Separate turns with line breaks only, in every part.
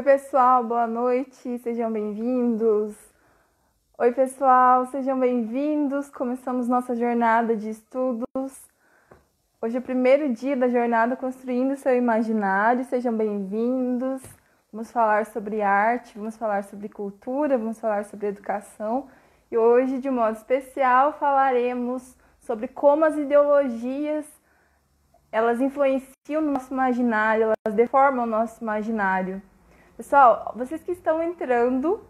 Oi, pessoal, boa noite, sejam bem-vindos. Oi, pessoal, sejam bem-vindos. Começamos nossa jornada de estudos. Hoje é o primeiro dia da jornada Construindo Seu Imaginário. Sejam bem-vindos. Vamos falar sobre arte, vamos falar sobre cultura, vamos falar sobre educação. E hoje, de modo especial, falaremos sobre como as ideologias elas influenciam no nosso imaginário, elas deformam o nosso imaginário. Pessoal, vocês que estão entrando,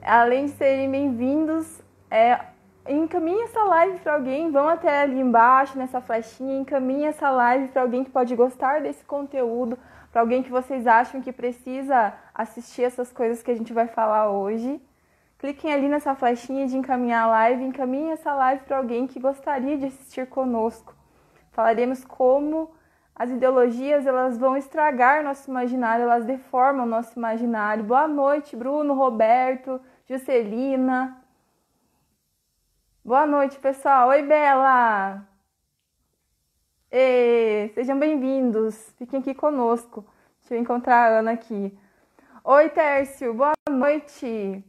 além de serem bem-vindos, é, encaminhe essa live para alguém, vão até ali embaixo nessa flechinha, encaminhe essa live para alguém que pode gostar desse conteúdo, para alguém que vocês acham que precisa assistir essas coisas que a gente vai falar hoje. Cliquem ali nessa flechinha de encaminhar a live, encaminhe essa live para alguém que gostaria de assistir conosco. Falaremos como as ideologias elas vão estragar nosso imaginário, elas deformam nosso imaginário. Boa noite, Bruno, Roberto, Juscelina. Boa noite, pessoal. Oi, Bela. Ei, sejam bem-vindos. Fiquem aqui conosco. Deixa eu encontrar a Ana aqui. Oi, Tércio. Boa noite.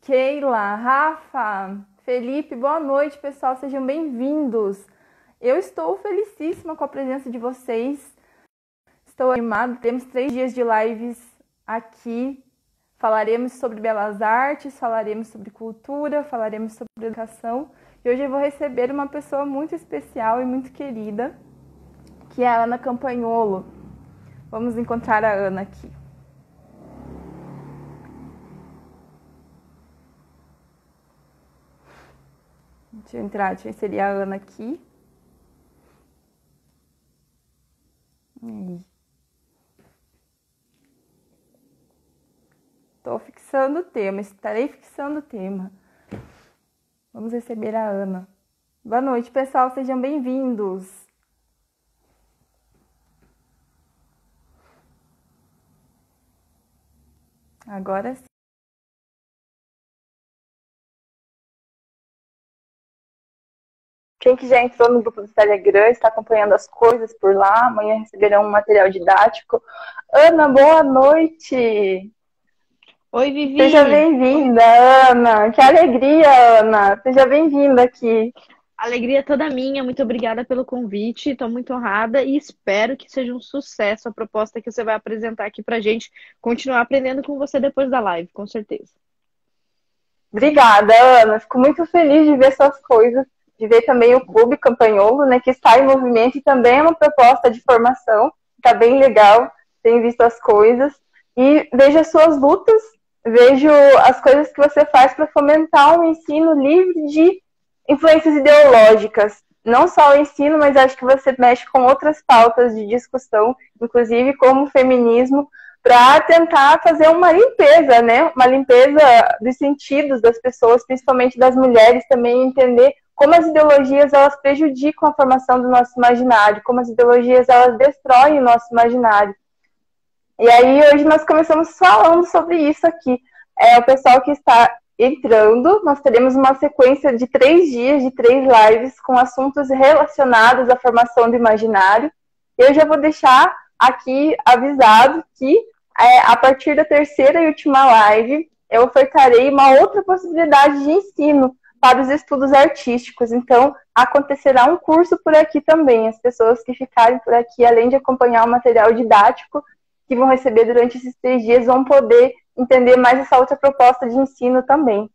Keila, Rafa, Felipe. Boa noite, pessoal. Sejam bem-vindos. Eu estou felicíssima com a presença de vocês. Estou animada. Temos três dias de lives aqui. Falaremos sobre belas artes, falaremos sobre cultura, falaremos sobre educação. E hoje eu vou receber uma pessoa muito especial e muito querida, que é a Ana Campanholo. Vamos encontrar a Ana aqui. Deixa eu entrar, deixa eu inserir a Ana aqui. Estou fixando o tema, estarei fixando o tema. Vamos receber a Ana. Boa noite, pessoal, sejam bem-vindos. Agora sim. Quem que já entrou no grupo do Telegram, está acompanhando as coisas por lá, amanhã receberão um material didático. Ana, boa noite!
Oi, Vivi!
Seja bem-vinda, Ana! Que alegria, Ana! Seja bem-vinda aqui.
Alegria toda minha, muito obrigada pelo convite, estou muito honrada e espero que seja um sucesso a proposta que você vai apresentar aqui pra gente. Continuar aprendendo com você depois da live, com certeza.
Obrigada, Ana. Fico muito feliz de ver suas coisas de ver também o Clube Campanholo, né, que está em movimento e também é uma proposta de formação, está bem legal, tenho visto as coisas e vejo as suas lutas, vejo as coisas que você faz para fomentar um ensino livre de influências ideológicas. Não só o ensino, mas acho que você mexe com outras pautas de discussão, inclusive como o feminismo, para tentar fazer uma limpeza, né? Uma limpeza dos sentidos das pessoas, principalmente das mulheres, também entender como as ideologias elas prejudicam a formação do nosso imaginário, como as ideologias elas destroem o nosso imaginário. E aí hoje nós começamos falando sobre isso aqui. É o pessoal que está entrando, nós teremos uma sequência de três dias, de três lives com assuntos relacionados à formação do imaginário. Eu já vou deixar aqui avisado que é, a partir da terceira e última live eu ofertarei uma outra possibilidade de ensino para os estudos artísticos. Então, acontecerá um curso por aqui também. As pessoas que ficarem por aqui, além de acompanhar o material didático que vão receber durante esses três dias, vão poder entender mais essa outra proposta de ensino também.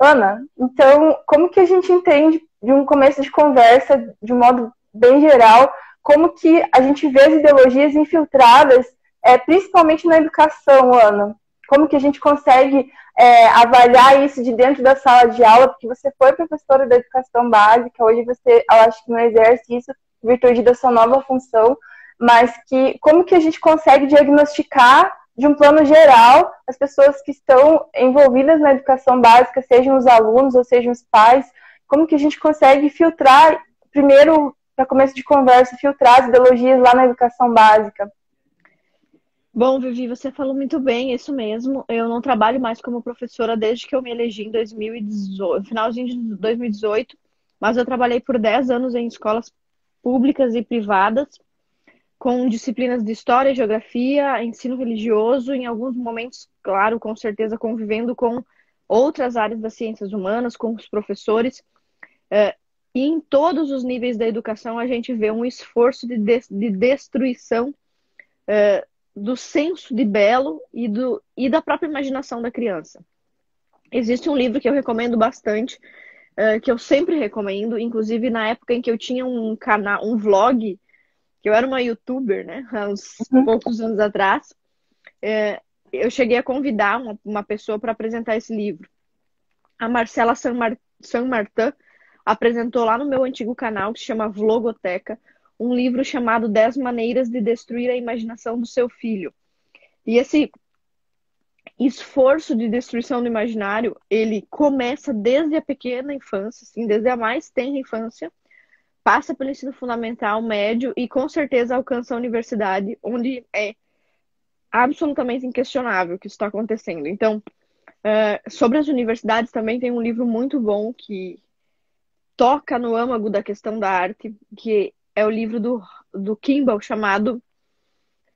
Ana, então, como que a gente entende de um começo de conversa, de um modo bem geral, como que a gente vê as ideologias infiltradas, é, principalmente na educação, Ana? Como que a gente consegue é, avaliar isso de dentro da sala de aula, porque você foi professora da educação básica, hoje você, eu acho que não exerce isso em virtude da sua nova função, mas que como que a gente consegue diagnosticar de um plano geral as pessoas que estão envolvidas na educação básica, sejam os alunos ou sejam os pais, como que a gente consegue filtrar, primeiro, para começo de conversa, filtrar as ideologias lá na educação básica?
Bom, Vivi, você falou muito bem, isso mesmo. Eu não trabalho mais como professora desde que eu me elegi em 2018, finalzinho de 2018, mas eu trabalhei por 10 anos em escolas públicas e privadas com disciplinas de história, geografia, ensino religioso, em alguns momentos, claro, com certeza, convivendo com outras áreas das ciências humanas, com os professores. É, e em todos os níveis da educação, a gente vê um esforço de, de, de destruição é, do senso de belo e, do, e da própria imaginação da criança. Existe um livro que eu recomendo bastante, é, que eu sempre recomendo, inclusive na época em que eu tinha um canal, um vlog que eu era uma youtuber, né, há uns uhum. poucos anos atrás, é, eu cheguei a convidar uma, uma pessoa para apresentar esse livro. A Marcela San, Mar, San Martin apresentou lá no meu antigo canal, que se chama Vlogoteca, um livro chamado 10 Maneiras de Destruir a Imaginação do Seu Filho. E esse esforço de destruição do imaginário, ele começa desde a pequena infância, assim, desde a mais tenra infância, passa pelo ensino fundamental, médio e com certeza alcança a universidade, onde é absolutamente inquestionável que isso está acontecendo. Então, uh, sobre as universidades também tem um livro muito bom que toca no âmago da questão da arte, que é o livro do, do Kimball chamado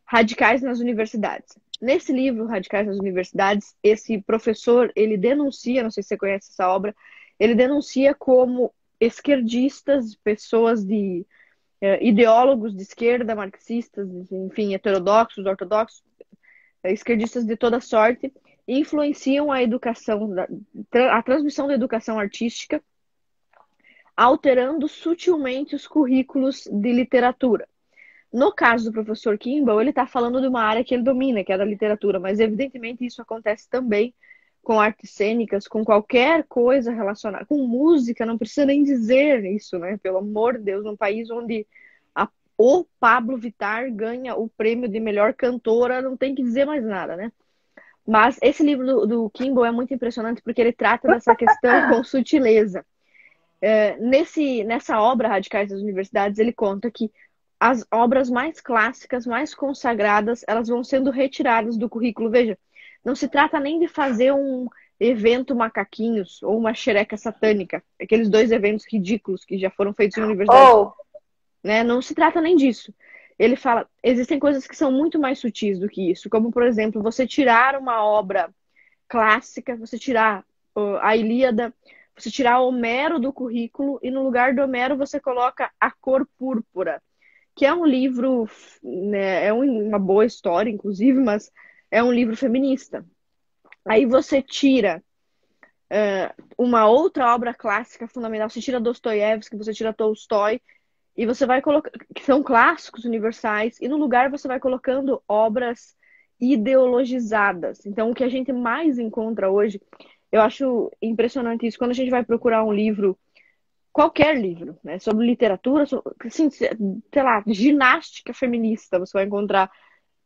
Radicais nas Universidades. Nesse livro, Radicais nas Universidades, esse professor, ele denuncia, não sei se você conhece essa obra, ele denuncia como esquerdistas, pessoas de eh, ideólogos de esquerda, marxistas, enfim, heterodoxos, ortodoxos, eh, esquerdistas de toda sorte, influenciam a educação, a transmissão da educação artística, alterando sutilmente os currículos de literatura. No caso do professor Kimball, ele está falando de uma área que ele domina, que é a da literatura, mas evidentemente isso acontece também com artes cênicas, com qualquer coisa relacionada, com música, não precisa nem dizer isso, né? Pelo amor de Deus, num país onde a, o Pablo Vittar ganha o prêmio de melhor cantora, não tem que dizer mais nada, né? Mas esse livro do, do Kimball é muito impressionante porque ele trata dessa questão com sutileza. É, nesse, nessa obra Radicais das Universidades, ele conta que as obras mais clássicas, mais consagradas, elas vão sendo retiradas do currículo. Veja, não se trata nem de fazer um evento macaquinhos ou uma xereca satânica, aqueles dois eventos ridículos que já foram feitos em universidade. Oh. Né? Não se trata nem disso. Ele fala, existem coisas que são muito mais sutis do que isso, como por exemplo, você tirar uma obra clássica, você tirar uh, a Ilíada, você tirar Homero do currículo e no lugar do Homero você coloca A Cor Púrpura, que é um livro, né, é uma boa história, inclusive, mas é um livro feminista. Aí você tira uh, uma outra obra clássica fundamental, você tira Dostoiévski, você tira Tolstói, e você vai colocar, que são clássicos universais, e no lugar você vai colocando obras ideologizadas. Então, o que a gente mais encontra hoje, eu acho impressionante isso, quando a gente vai procurar um livro, qualquer livro, né, sobre literatura, sobre, assim, sei lá, ginástica feminista, você vai encontrar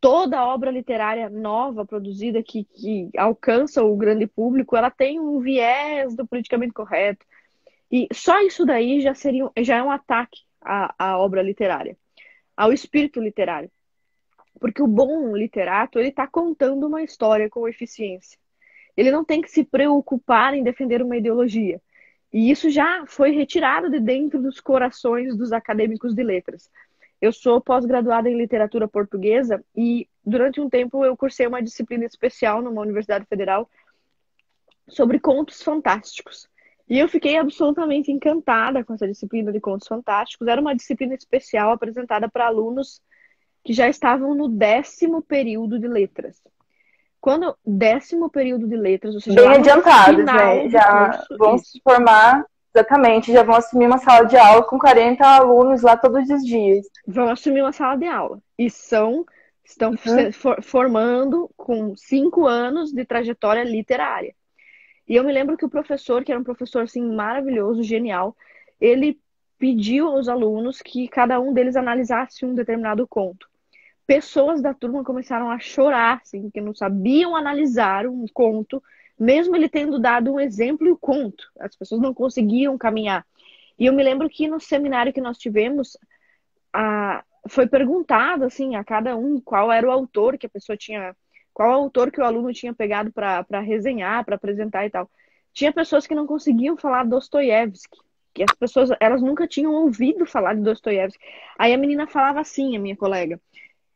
toda obra literária nova produzida que, que alcança o grande público, ela tem um viés do politicamente correto. E só isso daí já, seria, já é um ataque à, à obra literária, ao espírito literário. Porque o bom literato, ele está contando uma história com eficiência. Ele não tem que se preocupar em defender uma ideologia. E isso já foi retirado de dentro dos corações dos acadêmicos de letras. Eu sou pós-graduada em literatura portuguesa e durante um tempo eu cursei uma disciplina especial numa universidade federal sobre contos fantásticos. E eu fiquei absolutamente encantada com essa disciplina de contos fantásticos. Era uma disciplina especial apresentada para alunos que já estavam no décimo período de letras. Quando décimo período de letras, ou seja,
bem adiantados, né? Já curso, vão isso. se formar Exatamente, já vão assumir uma sala de aula com 40 alunos lá todos os dias.
Vão assumir uma sala de aula. E são, estão uhum. for, formando com cinco anos de trajetória literária. E eu me lembro que o professor, que era um professor assim maravilhoso, genial, ele pediu aos alunos que cada um deles analisasse um determinado conto. Pessoas da turma começaram a chorar, assim, que não sabiam analisar um conto mesmo ele tendo dado um exemplo e o conto. As pessoas não conseguiam caminhar. E eu me lembro que no seminário que nós tivemos, a, foi perguntado assim a cada um qual era o autor que a pessoa tinha, qual autor que o aluno tinha pegado para resenhar, para apresentar e tal. Tinha pessoas que não conseguiam falar Dostoiévski, que as pessoas elas nunca tinham ouvido falar de Dostoiévski. Aí a menina falava assim, a minha colega: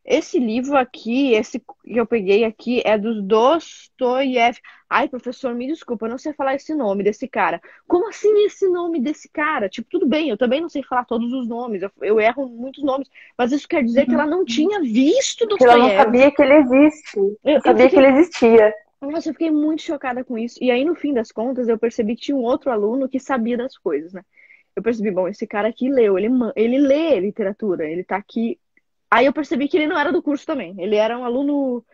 Esse livro aqui, esse que eu peguei aqui, é dos Dostoiévski. Ai, professor, me desculpa, eu não sei falar esse nome desse cara. Como assim esse nome desse cara? Tipo, tudo bem, eu também não sei falar todos os nomes, eu, eu erro muitos nomes, mas isso quer dizer que ela não tinha visto
Dostoiévski. Ela não sabia que ele existe. Eu, eu sabia fiquei... que ele existia.
Nossa, eu fiquei muito chocada com isso. E aí, no fim das contas, eu percebi que tinha um outro aluno que sabia das coisas, né? Eu percebi, bom, esse cara aqui leu, ele, ele lê literatura, ele tá aqui Aí eu percebi que ele não era do curso também. Ele era um aluno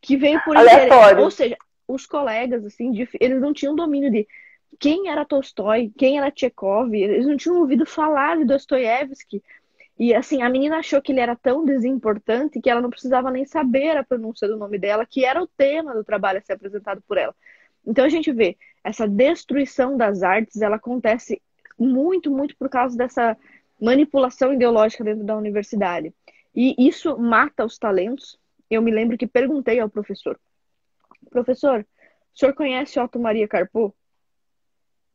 que veio por
interesse.
Ou seja, os colegas, assim, de, eles não tinham domínio de quem era Tolstói, quem era Chekhov, eles não tinham ouvido falar de Dostoiévski. E assim, a menina achou que ele era tão desimportante que ela não precisava nem saber a pronúncia do nome dela, que era o tema do trabalho a ser apresentado por ela. Então a gente vê essa destruição das artes, ela acontece muito, muito por causa dessa manipulação ideológica dentro da universidade. E isso mata os talentos. Eu me lembro que perguntei ao professor: Professor, o senhor conhece Otto Maria Carpo?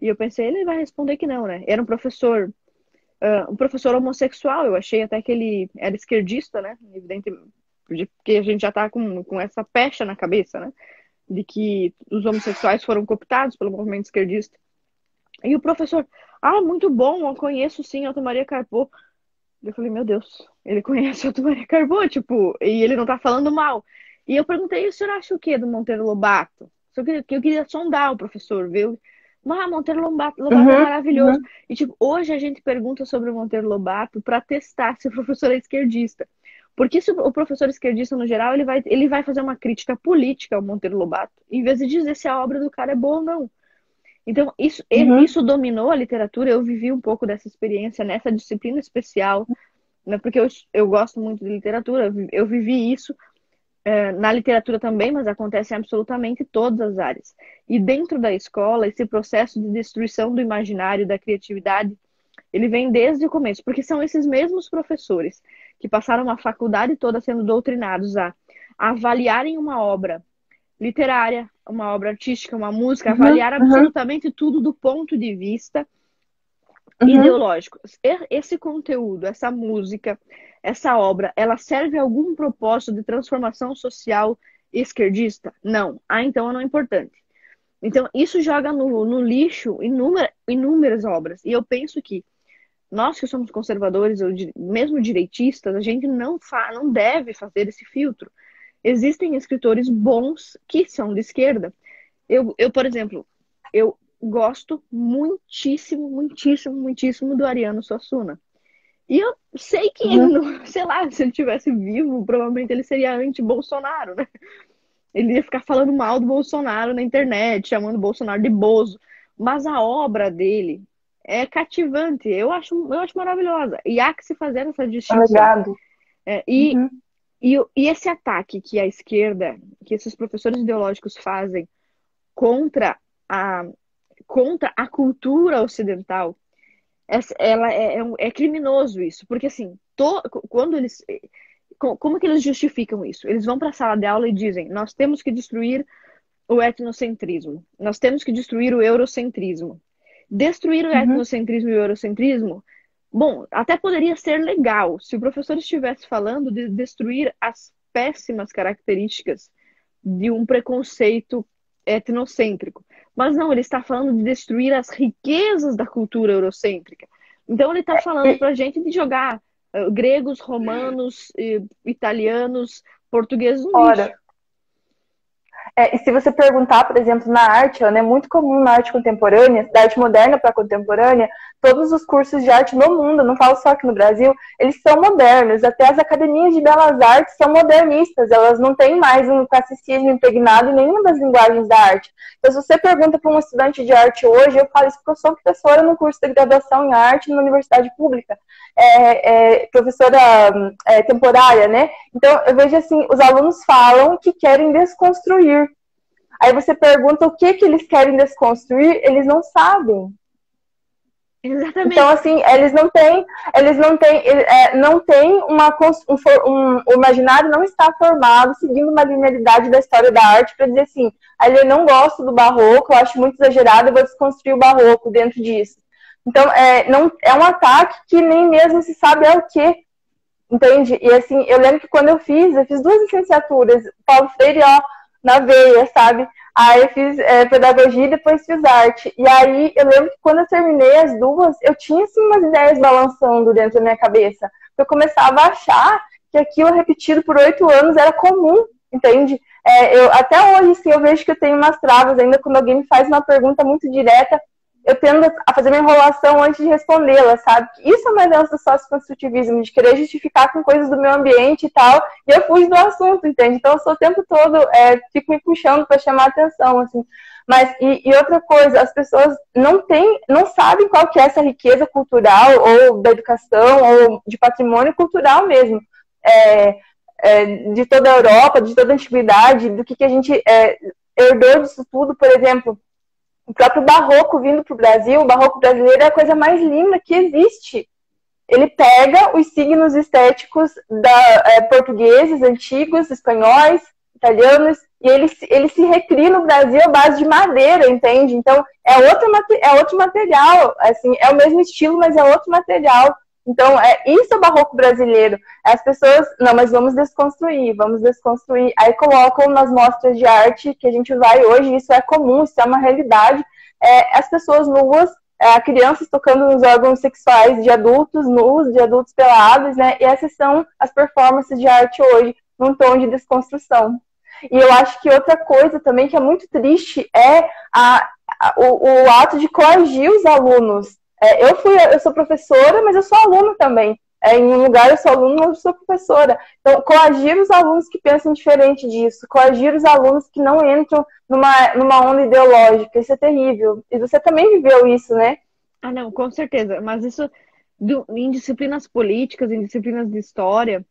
E eu pensei, ele vai responder que não, né? Era um professor, uh, um professor homossexual. Eu achei até que ele era esquerdista, né? Evidente, porque a gente já tá com, com essa pecha na cabeça, né? De que os homossexuais foram cooptados pelo movimento esquerdista. E o professor, ah, muito bom, eu conheço sim Otto Maria Carpo. Eu falei, meu Deus, ele conhece o Maria Carbo, tipo, e ele não tá falando mal. E eu perguntei, o senhor acha o que do Monteiro Lobato? Eu queria, eu queria sondar o professor, viu? Mas Monteiro Lobato, Lobato é uhum, é maravilhoso. Uhum. E tipo, hoje a gente pergunta sobre o Monteiro Lobato para testar se o professor é esquerdista. Porque se o professor esquerdista, no geral, ele vai, ele vai fazer uma crítica política ao Monteiro Lobato, em vez de dizer se a obra do cara é boa ou não. Então, isso, uhum. isso dominou a literatura. Eu vivi um pouco dessa experiência nessa disciplina especial, né, porque eu, eu gosto muito de literatura. Eu vivi isso é, na literatura também, mas acontece em absolutamente todas as áreas. E dentro da escola, esse processo de destruição do imaginário, da criatividade, ele vem desde o começo, porque são esses mesmos professores que passaram uma faculdade toda sendo doutrinados a, a avaliarem uma obra literária, uma obra artística, uma música, uhum, avaliar uhum. absolutamente tudo do ponto de vista uhum. ideológico. Esse conteúdo, essa música, essa obra, ela serve a algum propósito de transformação social esquerdista? Não. Ah, então não é importante. Então, isso joga no, no lixo inúmera, inúmeras obras. E eu penso que nós que somos conservadores, ou mesmo direitistas, a gente não, fa não deve fazer esse filtro existem escritores bons que são de esquerda. Eu, eu, por exemplo, eu gosto muitíssimo, muitíssimo, muitíssimo do Ariano Suassuna. E eu sei que ele, uhum. não, sei lá, se ele tivesse vivo, provavelmente ele seria anti-Bolsonaro, né? Ele ia ficar falando mal do Bolsonaro na internet, chamando o Bolsonaro de bozo. Mas a obra dele é cativante. Eu acho, eu acho maravilhosa. E há que se fazer essa distinção.
Obrigado.
É, e uhum. E, e esse ataque que a esquerda, que esses professores ideológicos fazem contra a, contra a cultura ocidental, ela é, é, é criminoso isso, porque assim, to, quando eles como que eles justificam isso? Eles vão para a sala de aula e dizem: nós temos que destruir o etnocentrismo, nós temos que destruir o eurocentrismo. Destruir o uhum. etnocentrismo e o eurocentrismo Bom, até poderia ser legal se o professor estivesse falando de destruir as péssimas características de um preconceito etnocêntrico. Mas não, ele está falando de destruir as riquezas da cultura eurocêntrica. Então ele está falando para a gente de jogar uh, gregos, romanos, uh, italianos, portugueses no Ora, lixo.
É, e se você perguntar, por exemplo, na arte, é muito comum na arte contemporânea, da arte moderna para contemporânea, todos os cursos de arte no mundo, não falo só aqui no Brasil, eles são modernos. Até as academias de belas artes são modernistas, elas não têm mais um classicismo impregnado em nenhuma das linguagens da arte. Então, se você pergunta para um estudante de arte hoje, eu falo isso porque eu sou professora no curso de graduação em arte numa universidade pública, é, é, professora é, temporária, né? Então, eu vejo assim, os alunos falam que querem desconstruir Aí você pergunta o que que eles querem desconstruir, eles não sabem.
Exatamente.
Então, assim, eles não têm, eles não têm, é, não tem uma um, um, o imaginário não está formado seguindo uma linearidade da história da arte para dizer assim, aí eu não gosto do barroco, eu acho muito exagerado, eu vou desconstruir o barroco dentro disso. Então, é, não, é um ataque que nem mesmo se sabe é o que. entende? E assim, eu lembro que quando eu fiz, eu fiz duas licenciaturas, Paulo Freire, ó, na veia, sabe? Aí eu fiz é, pedagogia e depois fiz arte. E aí eu lembro que quando eu terminei as duas, eu tinha assim umas ideias balançando dentro da minha cabeça. Eu começava a achar que aquilo repetido por oito anos era comum, entende? É, eu, até hoje, sim, eu vejo que eu tenho umas travas ainda quando alguém me faz uma pergunta muito direta eu tendo a fazer uma enrolação antes de respondê-la, sabe? Isso é uma herança do sócio-construtivismo, de querer justificar com coisas do meu ambiente e tal, e eu fujo do assunto, entende? Então eu sou o tempo todo, é, fico me puxando para chamar atenção, assim. Mas, e, e, outra coisa, as pessoas não têm, não sabem qual que é essa riqueza cultural, ou da educação, ou de patrimônio cultural mesmo. É, é, de toda a Europa, de toda a antiguidade, do que, que a gente é, herdou disso tudo, por exemplo, o próprio barroco vindo para o Brasil, o barroco brasileiro é a coisa mais linda que existe. Ele pega os signos estéticos da, é, portugueses, antigos, espanhóis, italianos, e ele, ele se recria no Brasil à base de madeira, entende? Então, é outro, é outro material, assim, é o mesmo estilo, mas é outro material. Então, é, isso é o barroco brasileiro. As pessoas, não, mas vamos desconstruir, vamos desconstruir. Aí colocam nas mostras de arte que a gente vai hoje, isso é comum, isso é uma realidade. É, as pessoas nuas, é, crianças tocando nos órgãos sexuais de adultos nus, de adultos pelados, né? E essas são as performances de arte hoje, num tom de desconstrução. E eu acho que outra coisa também que é muito triste é a, a o, o ato de coagir os alunos é, eu fui, eu sou professora, mas eu sou aluna também. É, em um lugar eu sou aluna, eu sou professora. Então, coagir os alunos que pensam diferente disso, coagir os alunos que não entram numa, numa onda ideológica, isso é terrível. E você também viveu isso, né?
Ah, não, com certeza. Mas isso em disciplinas políticas, em disciplinas de história,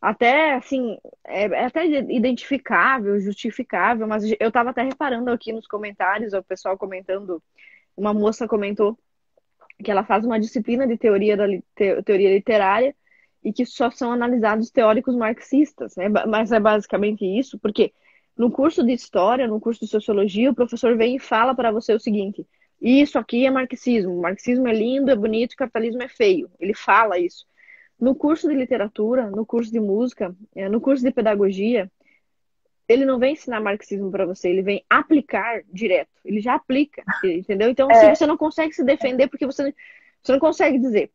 até assim, é, é até identificável, justificável, mas eu estava até reparando aqui nos comentários, o pessoal comentando, uma moça comentou que ela faz uma disciplina de teoria, da, teoria literária e que só são analisados teóricos marxistas. Né? Mas é basicamente isso, porque no curso de história, no curso de sociologia, o professor vem e fala para você o seguinte: isso aqui é marxismo, marxismo é lindo, é bonito, capitalismo é feio. Ele fala isso. No curso de literatura, no curso de música, é, no curso de pedagogia, ele não vem ensinar marxismo para você, ele vem aplicar direto. Ele já aplica, entendeu? Então, é. se você não consegue se defender, porque você, você não consegue dizer,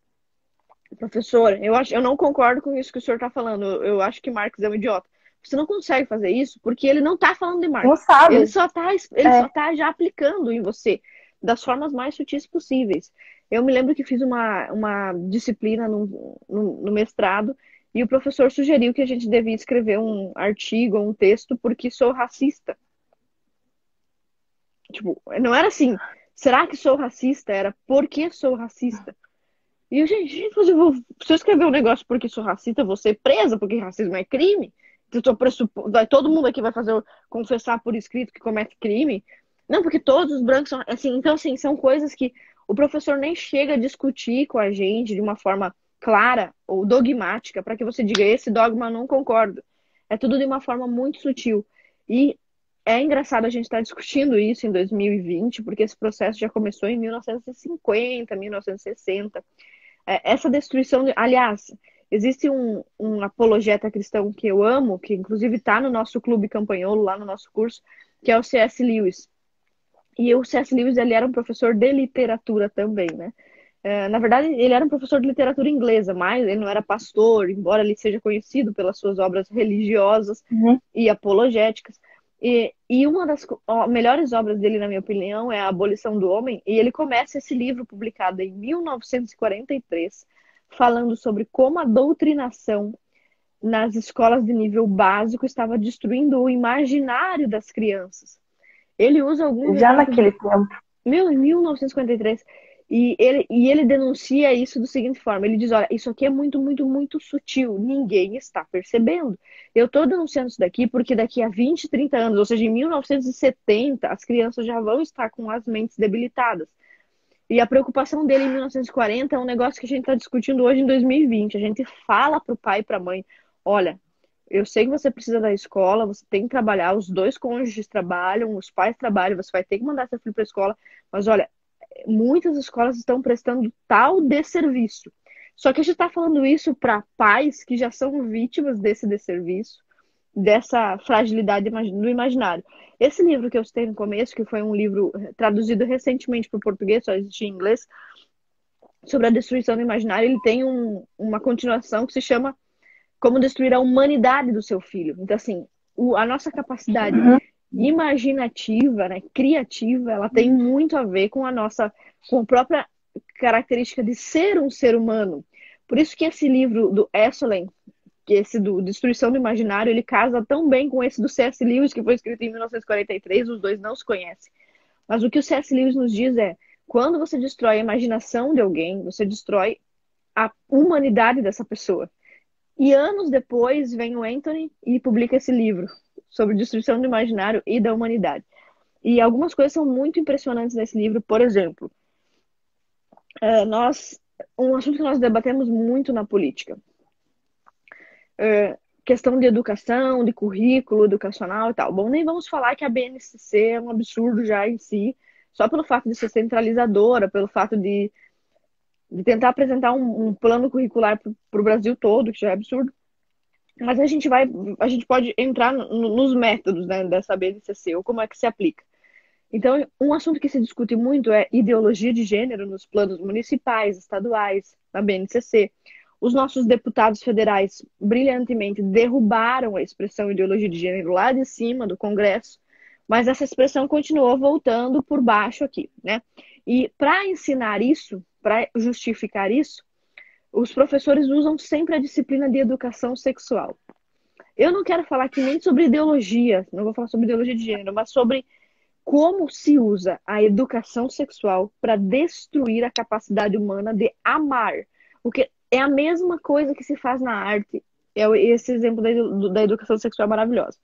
professor, eu, acho, eu não concordo com isso que o senhor está falando, eu acho que Marx é um idiota. Você não consegue fazer isso porque ele não está falando de Marx.
Não sabe.
Ele só está ele é. só tá já aplicando em você das formas mais sutis possíveis. Eu me lembro que fiz uma, uma disciplina no, no, no mestrado e o professor sugeriu que a gente devia escrever um artigo um texto porque sou racista. Tipo, não era assim, será que sou racista? Era porque sou racista. E eu, gente, se eu escrever um negócio porque sou racista, eu vou ser presa porque racismo é crime? Então, pressupo... Todo mundo aqui vai fazer confessar por escrito que comete crime? Não, porque todos os brancos são assim. Então, assim, são coisas que o professor nem chega a discutir com a gente de uma forma clara ou dogmática para que você diga esse dogma não concordo. É tudo de uma forma muito sutil. E é engraçado a gente estar tá discutindo isso em 2020, porque esse processo já começou em 1950, 1960. É, essa destruição, de... aliás, existe um, um apologeta cristão que eu amo, que inclusive está no nosso clube campanholo, lá no nosso curso, que é o C.S. Lewis. E o C.S. Lewis ele era um professor de literatura também, né? É, na verdade, ele era um professor de literatura inglesa, mas ele não era pastor, embora ele seja conhecido pelas suas obras religiosas uhum. e apologéticas. E, e uma das ó, melhores obras dele, na minha opinião, é A Abolição do Homem, e ele começa esse livro publicado em 1943, falando sobre como a doutrinação nas escolas de nível básico estava destruindo o imaginário das crianças. Ele usa alguns.
Já naquele tempo.
Meu, em 1953. E ele, e ele denuncia isso da seguinte forma: ele diz, olha, isso aqui é muito, muito, muito sutil, ninguém está percebendo. Eu estou denunciando isso daqui porque daqui a 20, 30 anos, ou seja, em 1970, as crianças já vão estar com as mentes debilitadas. E a preocupação dele em 1940 é um negócio que a gente está discutindo hoje em 2020. A gente fala para o pai e para a mãe: olha, eu sei que você precisa da escola, você tem que trabalhar, os dois cônjuges trabalham, os pais trabalham, você vai ter que mandar seu filho para a escola, mas olha, muitas escolas estão prestando tal desserviço. Só que a gente está falando isso para pais que já são vítimas desse desserviço, dessa fragilidade do imaginário. Esse livro que eu citei no começo, que foi um livro traduzido recentemente para o português, só existia em inglês, sobre a destruição do imaginário, ele tem um, uma continuação que se chama Como Destruir a Humanidade do Seu Filho. Então, assim, o, a nossa capacidade uhum. Imaginativa, né, criativa, ela tem muito a ver com a nossa, com a própria característica de ser um ser humano. Por isso que esse livro do Esalen, que esse do Destruição do Imaginário, ele casa tão bem com esse do C.S. Lewis, que foi escrito em 1943, os dois não se conhecem. Mas o que o C.S. Lewis nos diz é, quando você destrói a imaginação de alguém, você destrói a humanidade dessa pessoa. E anos depois vem o Anthony e publica esse livro sobre destruição do imaginário e da humanidade. E algumas coisas são muito impressionantes nesse livro. Por exemplo, é, nós um assunto que nós debatemos muito na política. É, questão de educação, de currículo educacional e tal. Bom, nem vamos falar que a BNCC é um absurdo já em si, só pelo fato de ser centralizadora, pelo fato de, de tentar apresentar um, um plano curricular para o Brasil todo, que já é absurdo. Mas a gente vai, a gente pode entrar no, nos métodos né, dessa BNCC, ou como é que se aplica. Então, um assunto que se discute muito é ideologia de gênero nos planos municipais, estaduais, na BNCC. Os nossos deputados federais brilhantemente derrubaram a expressão ideologia de gênero lá de cima do Congresso, mas essa expressão continuou voltando por baixo aqui, né? E para ensinar isso, para justificar isso, os professores usam sempre a disciplina de educação sexual. Eu não quero falar aqui nem sobre ideologia, não vou falar sobre ideologia de gênero, mas sobre como se usa a educação sexual para destruir a capacidade humana de amar. Porque é a mesma coisa que se faz na arte. É esse exemplo da educação sexual maravilhosa.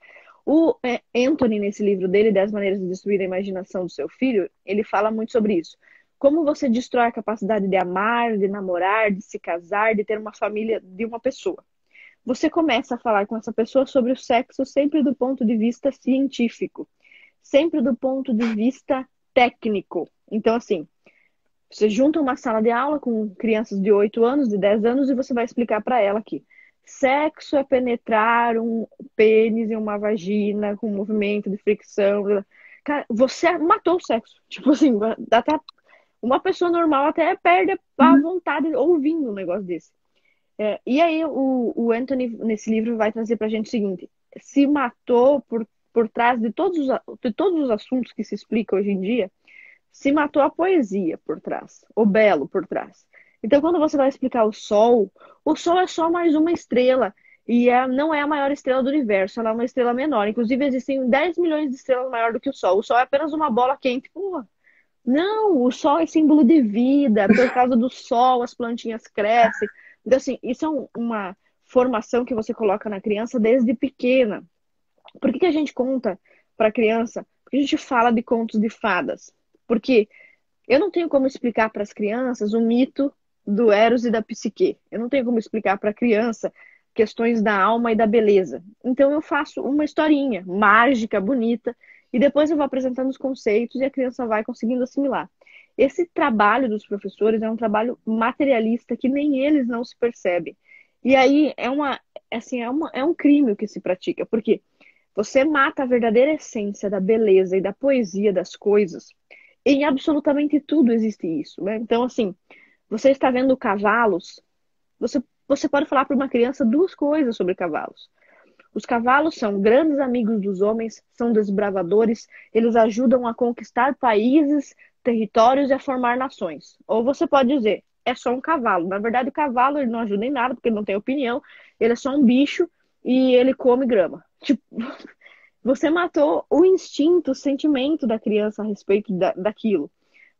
O é, Anthony, nesse livro dele, 10 maneiras de destruir a imaginação do seu filho, ele fala muito sobre isso. Como você destrói a capacidade de amar, de namorar, de se casar, de ter uma família de uma pessoa. Você começa a falar com essa pessoa sobre o sexo sempre do ponto de vista científico sempre do ponto de vista técnico. Então, assim, você junta uma sala de aula com crianças de 8 anos, de 10 anos, e você vai explicar para ela que sexo é penetrar um pênis em uma vagina com movimento de fricção. Cara, você matou o sexo. Tipo assim, até uma pessoa normal até perde a uhum. vontade ouvindo um negócio desse. É, e aí o, o Anthony, nesse livro, vai trazer pra gente o seguinte: se matou por por trás de todos, os, de todos os assuntos que se explica hoje em dia, se matou a poesia por trás, o belo por trás. Então, quando você vai explicar o Sol, o Sol é só mais uma estrela. E é, não é a maior estrela do universo, ela é uma estrela menor. Inclusive, existem 10 milhões de estrelas maior do que o Sol. O Sol é apenas uma bola quente. Pô, não, o Sol é símbolo de vida. Por causa do Sol, as plantinhas crescem. Então, assim, isso é uma formação que você coloca na criança desde pequena. Por que, que a gente conta para criança? Porque a gente fala de contos de fadas. Porque eu não tenho como explicar para as crianças o mito do Eros e da Psique. Eu não tenho como explicar para a criança questões da alma e da beleza. Então eu faço uma historinha mágica, bonita, e depois eu vou apresentando os conceitos e a criança vai conseguindo assimilar. Esse trabalho dos professores é um trabalho materialista que nem eles não se percebem. E aí é uma assim, é, uma, é um crime o que se pratica, porque você mata a verdadeira essência da beleza e da poesia das coisas. Em absolutamente tudo existe isso, né? Então, assim, você está vendo cavalos, você, você pode falar para uma criança duas coisas sobre cavalos. Os cavalos são grandes amigos dos homens, são desbravadores, eles ajudam a conquistar países, territórios e a formar nações. Ou você pode dizer, é só um cavalo. Na verdade, o cavalo ele não ajuda em nada, porque ele não tem opinião, ele é só um bicho e ele come grama. Tipo, você matou o instinto, o sentimento da criança a respeito da, daquilo.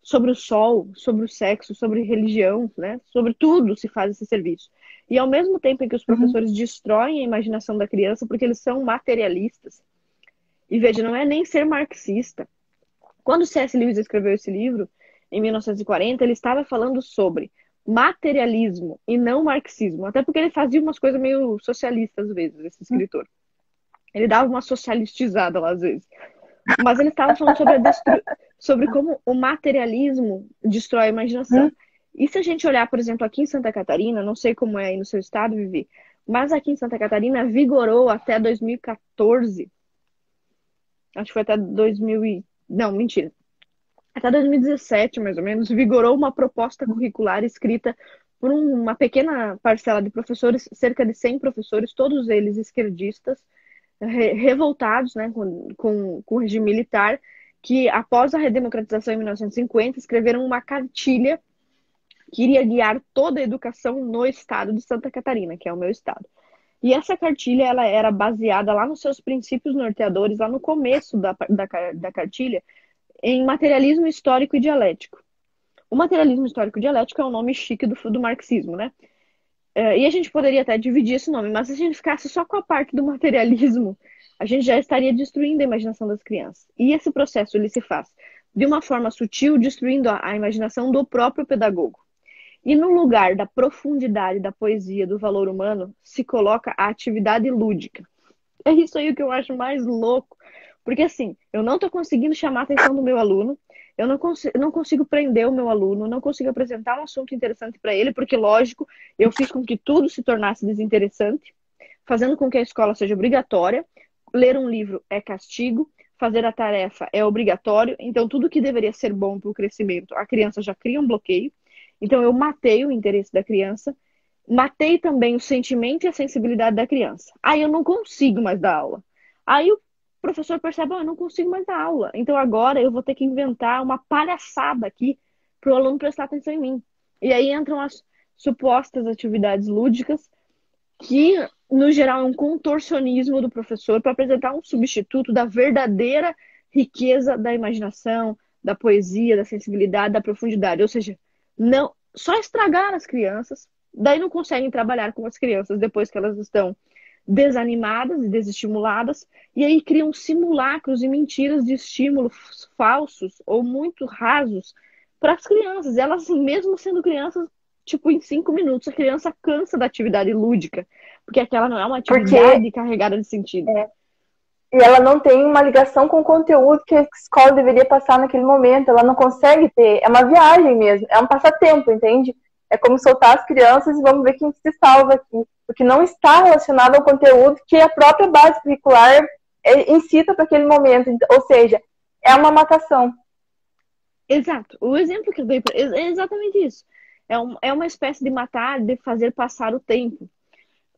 Sobre o sol, sobre o sexo, sobre religião, né? Sobre tudo se faz esse serviço. E ao mesmo tempo em que os uhum. professores uhum. destroem a imaginação da criança porque eles são materialistas. E veja, não é nem ser marxista. Quando C.S. Lewis escreveu esse livro, em 1940, ele estava falando sobre materialismo e não marxismo. Até porque ele fazia umas coisas meio socialistas às vezes, esse escritor. Ele dava uma socialistizada lá às vezes. Mas ele estava falando sobre, destru... sobre como o materialismo destrói a imaginação. E se a gente olhar, por exemplo, aqui em Santa Catarina, não sei como é aí no seu estado, Vivi, mas aqui em Santa Catarina vigorou até 2014. Acho que foi até 2000 e... Não, mentira. Até 2017, mais ou menos, vigorou uma proposta curricular escrita por uma pequena parcela de professores, cerca de 100 professores, todos eles esquerdistas, revoltados né, com, com, com o regime militar, que após a redemocratização em 1950 escreveram uma cartilha que iria guiar toda a educação no estado de Santa Catarina, que é o meu estado. E essa cartilha ela era baseada lá nos seus princípios norteadores, lá no começo da, da, da cartilha, em materialismo histórico e dialético. O materialismo histórico e dialético é um nome chique do, do marxismo, né? É, e a gente poderia até dividir esse nome, mas se a gente ficasse só com a parte do materialismo, a gente já estaria destruindo a imaginação das crianças. E esse processo ele se faz de uma forma sutil, destruindo a, a imaginação do próprio pedagogo. E no lugar da profundidade da poesia, do valor humano, se coloca a atividade lúdica. É isso aí que eu acho mais louco. Porque assim, eu não estou conseguindo chamar a atenção do meu aluno, eu não consigo, não consigo prender o meu aluno, não consigo apresentar um assunto interessante para ele, porque, lógico, eu fiz com que tudo se tornasse desinteressante, fazendo com que a escola seja obrigatória. Ler um livro é castigo, fazer a tarefa é obrigatório, então tudo que deveria ser bom para o crescimento, a criança já cria um bloqueio. Então, eu matei o interesse da criança, matei também o sentimento e a sensibilidade da criança. Aí eu não consigo mais dar aula. Aí o professor percebe, oh, eu não consigo mais dar aula. Então agora eu vou ter que inventar uma palhaçada aqui para o aluno prestar atenção em mim. E aí entram as supostas atividades lúdicas, que no geral é um contorcionismo do professor para apresentar um substituto da verdadeira riqueza da imaginação, da poesia, da sensibilidade, da profundidade. Ou seja, não só estragar as crianças, daí não conseguem trabalhar com as crianças depois que elas estão desanimadas e desestimuladas, e aí criam simulacros e mentiras de estímulos falsos ou muito rasos para as crianças. Elas, mesmo sendo crianças, tipo, em cinco minutos, a criança cansa da atividade lúdica, porque aquela não é uma atividade porque... carregada de sentido. É
e ela não tem uma ligação com o conteúdo que a escola deveria passar naquele momento. Ela não consegue ter. É uma viagem mesmo, é um passatempo, entende? É como soltar as crianças e vamos ver quem se salva aqui. Porque não está relacionado ao conteúdo que a própria base curricular é, incita para aquele momento. Ou seja, é uma matação.
Exato. O exemplo que eu dei é exatamente isso. É, um, é uma espécie de matar, de fazer passar o tempo.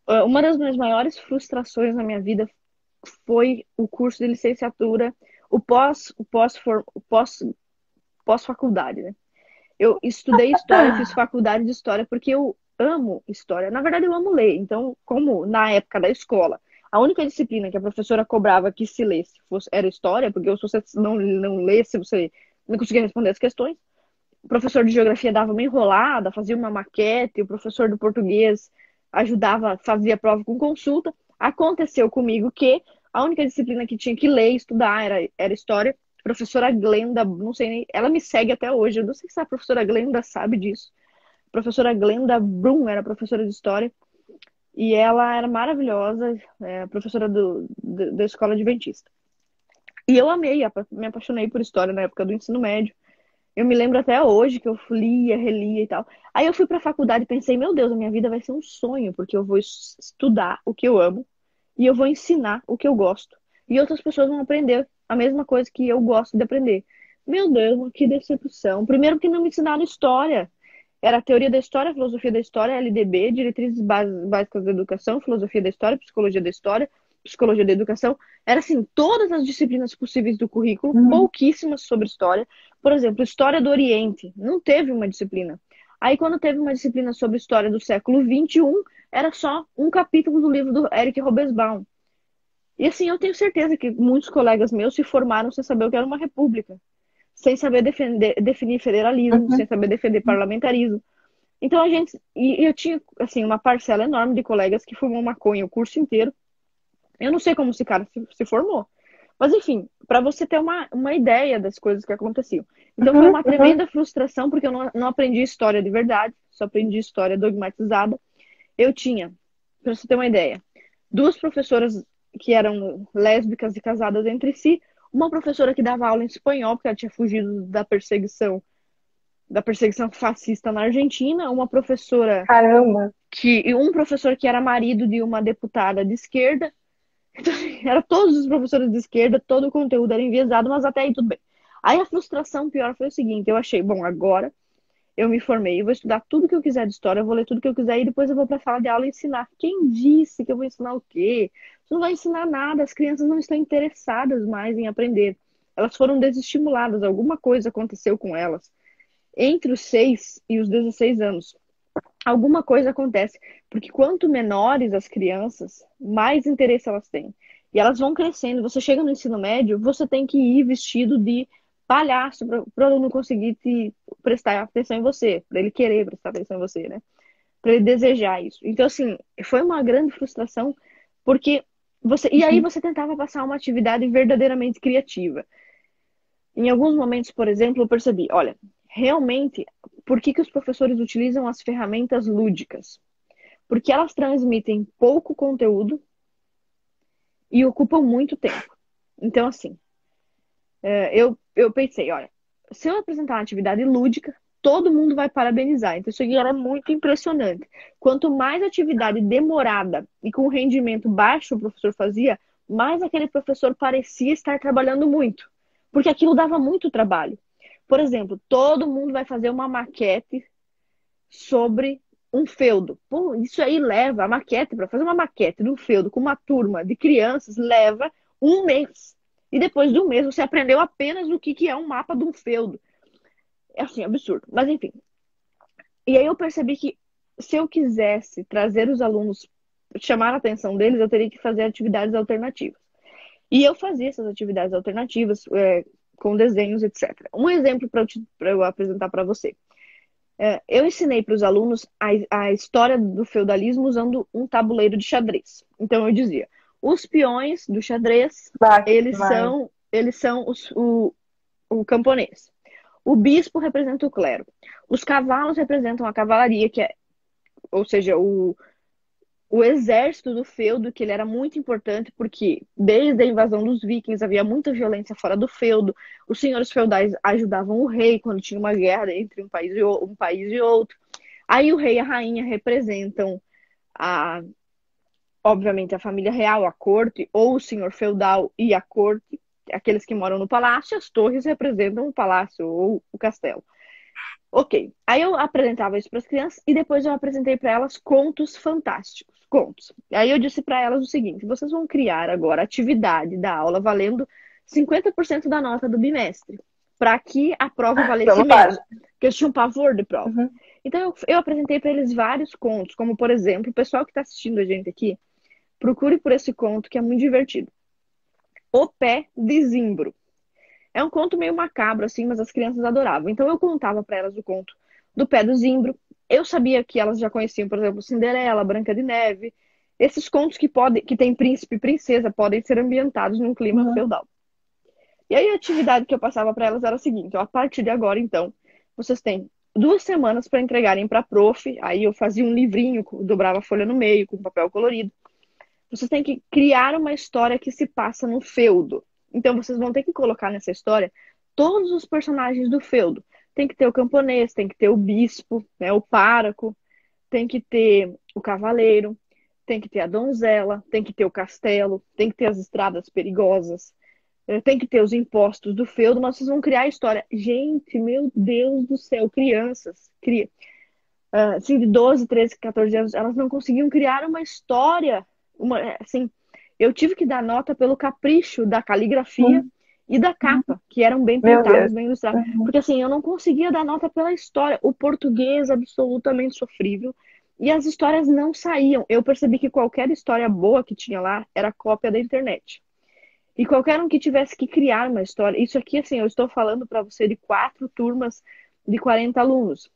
Uh, uma das minhas maiores frustrações na minha vida foi o curso de licenciatura, o pós, o pós, o pós, pós faculdade, né? Eu estudei história, fiz faculdade de história porque eu amo história. Na verdade, eu amo ler. Então, como na época da escola, a única disciplina que a professora cobrava que se lesse fosse, era história, porque se você não, não lesse, você não conseguia responder as questões. O professor de geografia dava uma enrolada, fazia uma maquete, o professor do português ajudava, fazia prova com consulta. Aconteceu comigo que a única disciplina que tinha que ler e estudar era, era história. professora Glenda, não sei nem, ela me segue até hoje. Eu não sei se a professora Glenda sabe disso. Professora Glenda Brum era professora de história. E ela era maravilhosa, é, professora do, do, da escola adventista. E eu amei, me apaixonei por história na época do ensino médio. Eu me lembro até hoje que eu lia, relia e tal. Aí eu fui para a faculdade e pensei, meu Deus, a minha vida vai ser um sonho, porque eu vou estudar o que eu amo e eu vou ensinar o que eu gosto. E outras pessoas vão aprender a mesma coisa que eu gosto de aprender. Meu Deus, que decepção. Primeiro que não me ensinaram história. Era teoria da história, filosofia da história, LDB, diretrizes básicas da educação, filosofia da história, psicologia da história, psicologia da educação. Era assim, todas as disciplinas possíveis do currículo, uhum. pouquíssimas sobre história. Por exemplo, história do Oriente, não teve uma disciplina. Aí, quando teve uma disciplina sobre história do século XXI, era só um capítulo do livro do Eric Robesbaum. E assim, eu tenho certeza que muitos colegas meus se formaram sem saber o que era uma república, sem saber defender, definir federalismo, uhum. sem saber defender parlamentarismo. Então a gente, e eu tinha assim uma parcela enorme de colegas que fumam maconha o curso inteiro. Eu não sei como esse cara se, se formou, mas enfim, para você ter uma, uma ideia das coisas que aconteciam. Então foi uma uhum, uhum. tremenda frustração, porque eu não, não aprendi história de verdade, só aprendi história dogmatizada. Eu tinha, para você ter uma ideia, duas professoras que eram lésbicas e casadas entre si, uma professora que dava aula em espanhol, porque ela tinha fugido da perseguição da perseguição fascista na Argentina, uma professora.
Caramba!
Que, um professor que era marido de uma deputada de esquerda. Era todos os professores de esquerda, todo o conteúdo era enviesado, mas até aí tudo bem. Aí a frustração pior foi o seguinte: eu achei, bom, agora eu me formei, eu vou estudar tudo que eu quiser de história, eu vou ler tudo que eu quiser e depois eu vou para a sala de aula ensinar. Quem disse que eu vou ensinar o quê? Você não vai ensinar nada, as crianças não estão interessadas mais em aprender. Elas foram desestimuladas, alguma coisa aconteceu com elas. Entre os 6 e os 16 anos, alguma coisa acontece. Porque quanto menores as crianças, mais interesse elas têm. E elas vão crescendo. Você chega no ensino médio, você tem que ir vestido de palhaço para o aluno conseguir te prestar atenção em você, para ele querer prestar atenção em você, né? Para ele desejar isso. Então, assim, foi uma grande frustração, porque você. E aí uhum. você tentava passar uma atividade verdadeiramente criativa. Em alguns momentos, por exemplo, eu percebi, olha, realmente, por que, que os professores utilizam as ferramentas lúdicas? Porque elas transmitem pouco conteúdo e ocupam muito tempo. Então, assim, é, eu, eu pensei, olha, se eu apresentar uma atividade lúdica, todo mundo vai parabenizar. Então, isso aqui era muito impressionante. Quanto mais atividade demorada e com rendimento baixo o professor fazia, mais aquele professor parecia estar trabalhando muito. Porque aquilo dava muito trabalho. Por exemplo, todo mundo vai fazer uma maquete sobre um feudo. Pô, isso aí leva a maquete, para fazer uma maquete de um feudo com uma turma de crianças, leva um mês. E depois de um mês você aprendeu apenas o que, que é um mapa de um feudo. É assim, absurdo. Mas enfim. E aí eu percebi que se eu quisesse trazer os alunos, chamar a atenção deles, eu teria que fazer atividades alternativas. E eu fazia essas atividades alternativas é, com desenhos, etc. Um exemplo para eu, eu, apresentar para você. É, eu ensinei para os alunos a, a história do feudalismo usando um tabuleiro de xadrez. Então eu dizia: os peões do xadrez, vai, eles vai. são eles são os, o, o camponês. O bispo representa o clero. Os cavalos representam a cavalaria, que é, ou seja, o, o exército do feudo, que ele era muito importante, porque desde a invasão dos vikings havia muita violência fora do feudo. Os senhores feudais ajudavam o rei quando tinha uma guerra entre um país e, um país e outro. Aí o rei e a rainha representam a, obviamente, a família real, a corte, ou o senhor feudal e a corte, aqueles que moram no palácio, as torres representam o palácio ou o castelo. Ok, aí eu apresentava isso para as crianças e depois eu apresentei para elas contos fantásticos, contos. Aí eu disse para elas o seguinte: vocês vão criar agora atividade da aula valendo 50% da nota do bimestre, para que a prova valesse menos, porque eles tinham pavor de prova. Uhum. Então eu, eu apresentei para eles vários contos, como por exemplo, o pessoal que está assistindo a gente aqui, Procure por esse conto que é muito divertido. O Pé de Zimbro. É um conto meio macabro, assim, mas as crianças adoravam. Então eu contava para elas o conto do Pé do Zimbro. Eu sabia que elas já conheciam, por exemplo, Cinderela, Branca de Neve. Esses contos que podem, que tem príncipe e princesa, podem ser ambientados num clima uhum. feudal. E aí a atividade que eu passava para elas era a seguinte: a partir de agora, então, vocês têm duas semanas para entregarem para a prof. Aí eu fazia um livrinho, dobrava a folha no meio com papel colorido. Vocês têm que criar uma história que se passa no feudo. Então vocês vão ter que colocar nessa história todos os personagens do feudo. Tem que ter o camponês, tem que ter o bispo, né, o páraco, tem que ter o cavaleiro, tem que ter a donzela, tem que ter o castelo, tem que ter as estradas perigosas, eh, tem que ter os impostos do feudo, mas vocês vão criar a história. Gente, meu Deus do céu, crianças, cria. Assim, de 12, 13, 14 anos, elas não conseguiam criar uma história uma, é, assim, eu tive que dar nota pelo capricho da caligrafia uhum. e da capa, uhum. que eram bem pintadas, bem ilustradas. Uhum. Porque assim, eu não conseguia dar nota pela história. O português absolutamente sofrível. E as histórias não saíam. Eu percebi que qualquer história boa que tinha lá era cópia da internet. E qualquer um que tivesse que criar uma história. Isso aqui, assim, eu estou falando para você de quatro turmas de 40 alunos.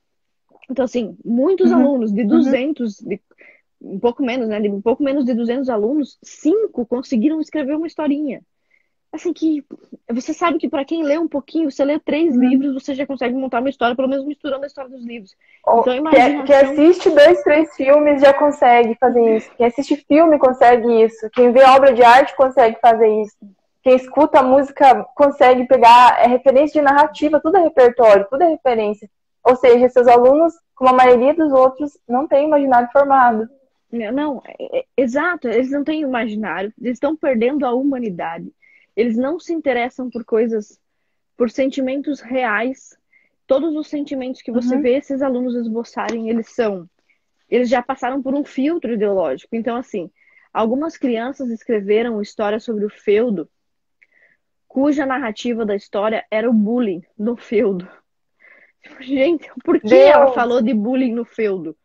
Então, assim, muitos uhum. alunos, de 200, uhum. de um pouco menos, né? De um pouco menos de 200 alunos, cinco conseguiram escrever uma historinha. Assim que você sabe que para quem lê um pouquinho, você lê três uhum. livros, você já consegue montar uma história, pelo menos misturando a história dos livros.
Então, imaginação... Quem assiste dois, três filmes já consegue fazer isso. Quem assiste filme consegue isso. Quem vê obra de arte consegue fazer isso. Quem escuta a música consegue pegar é referência de narrativa, tudo é repertório, tudo é referência. Ou seja, seus alunos, como a maioria dos outros, não têm imaginário formado.
Não, é, é, exato, eles não têm imaginário, eles estão perdendo a humanidade. Eles não se interessam por coisas, por sentimentos reais. Todos os sentimentos que você uhum. vê esses alunos esboçarem, eles são. Eles já passaram por um filtro ideológico. Então, assim, algumas crianças escreveram histórias sobre o feudo, cuja narrativa da história era o bullying no feudo. Gente, por que Deus. ela falou de bullying no feudo?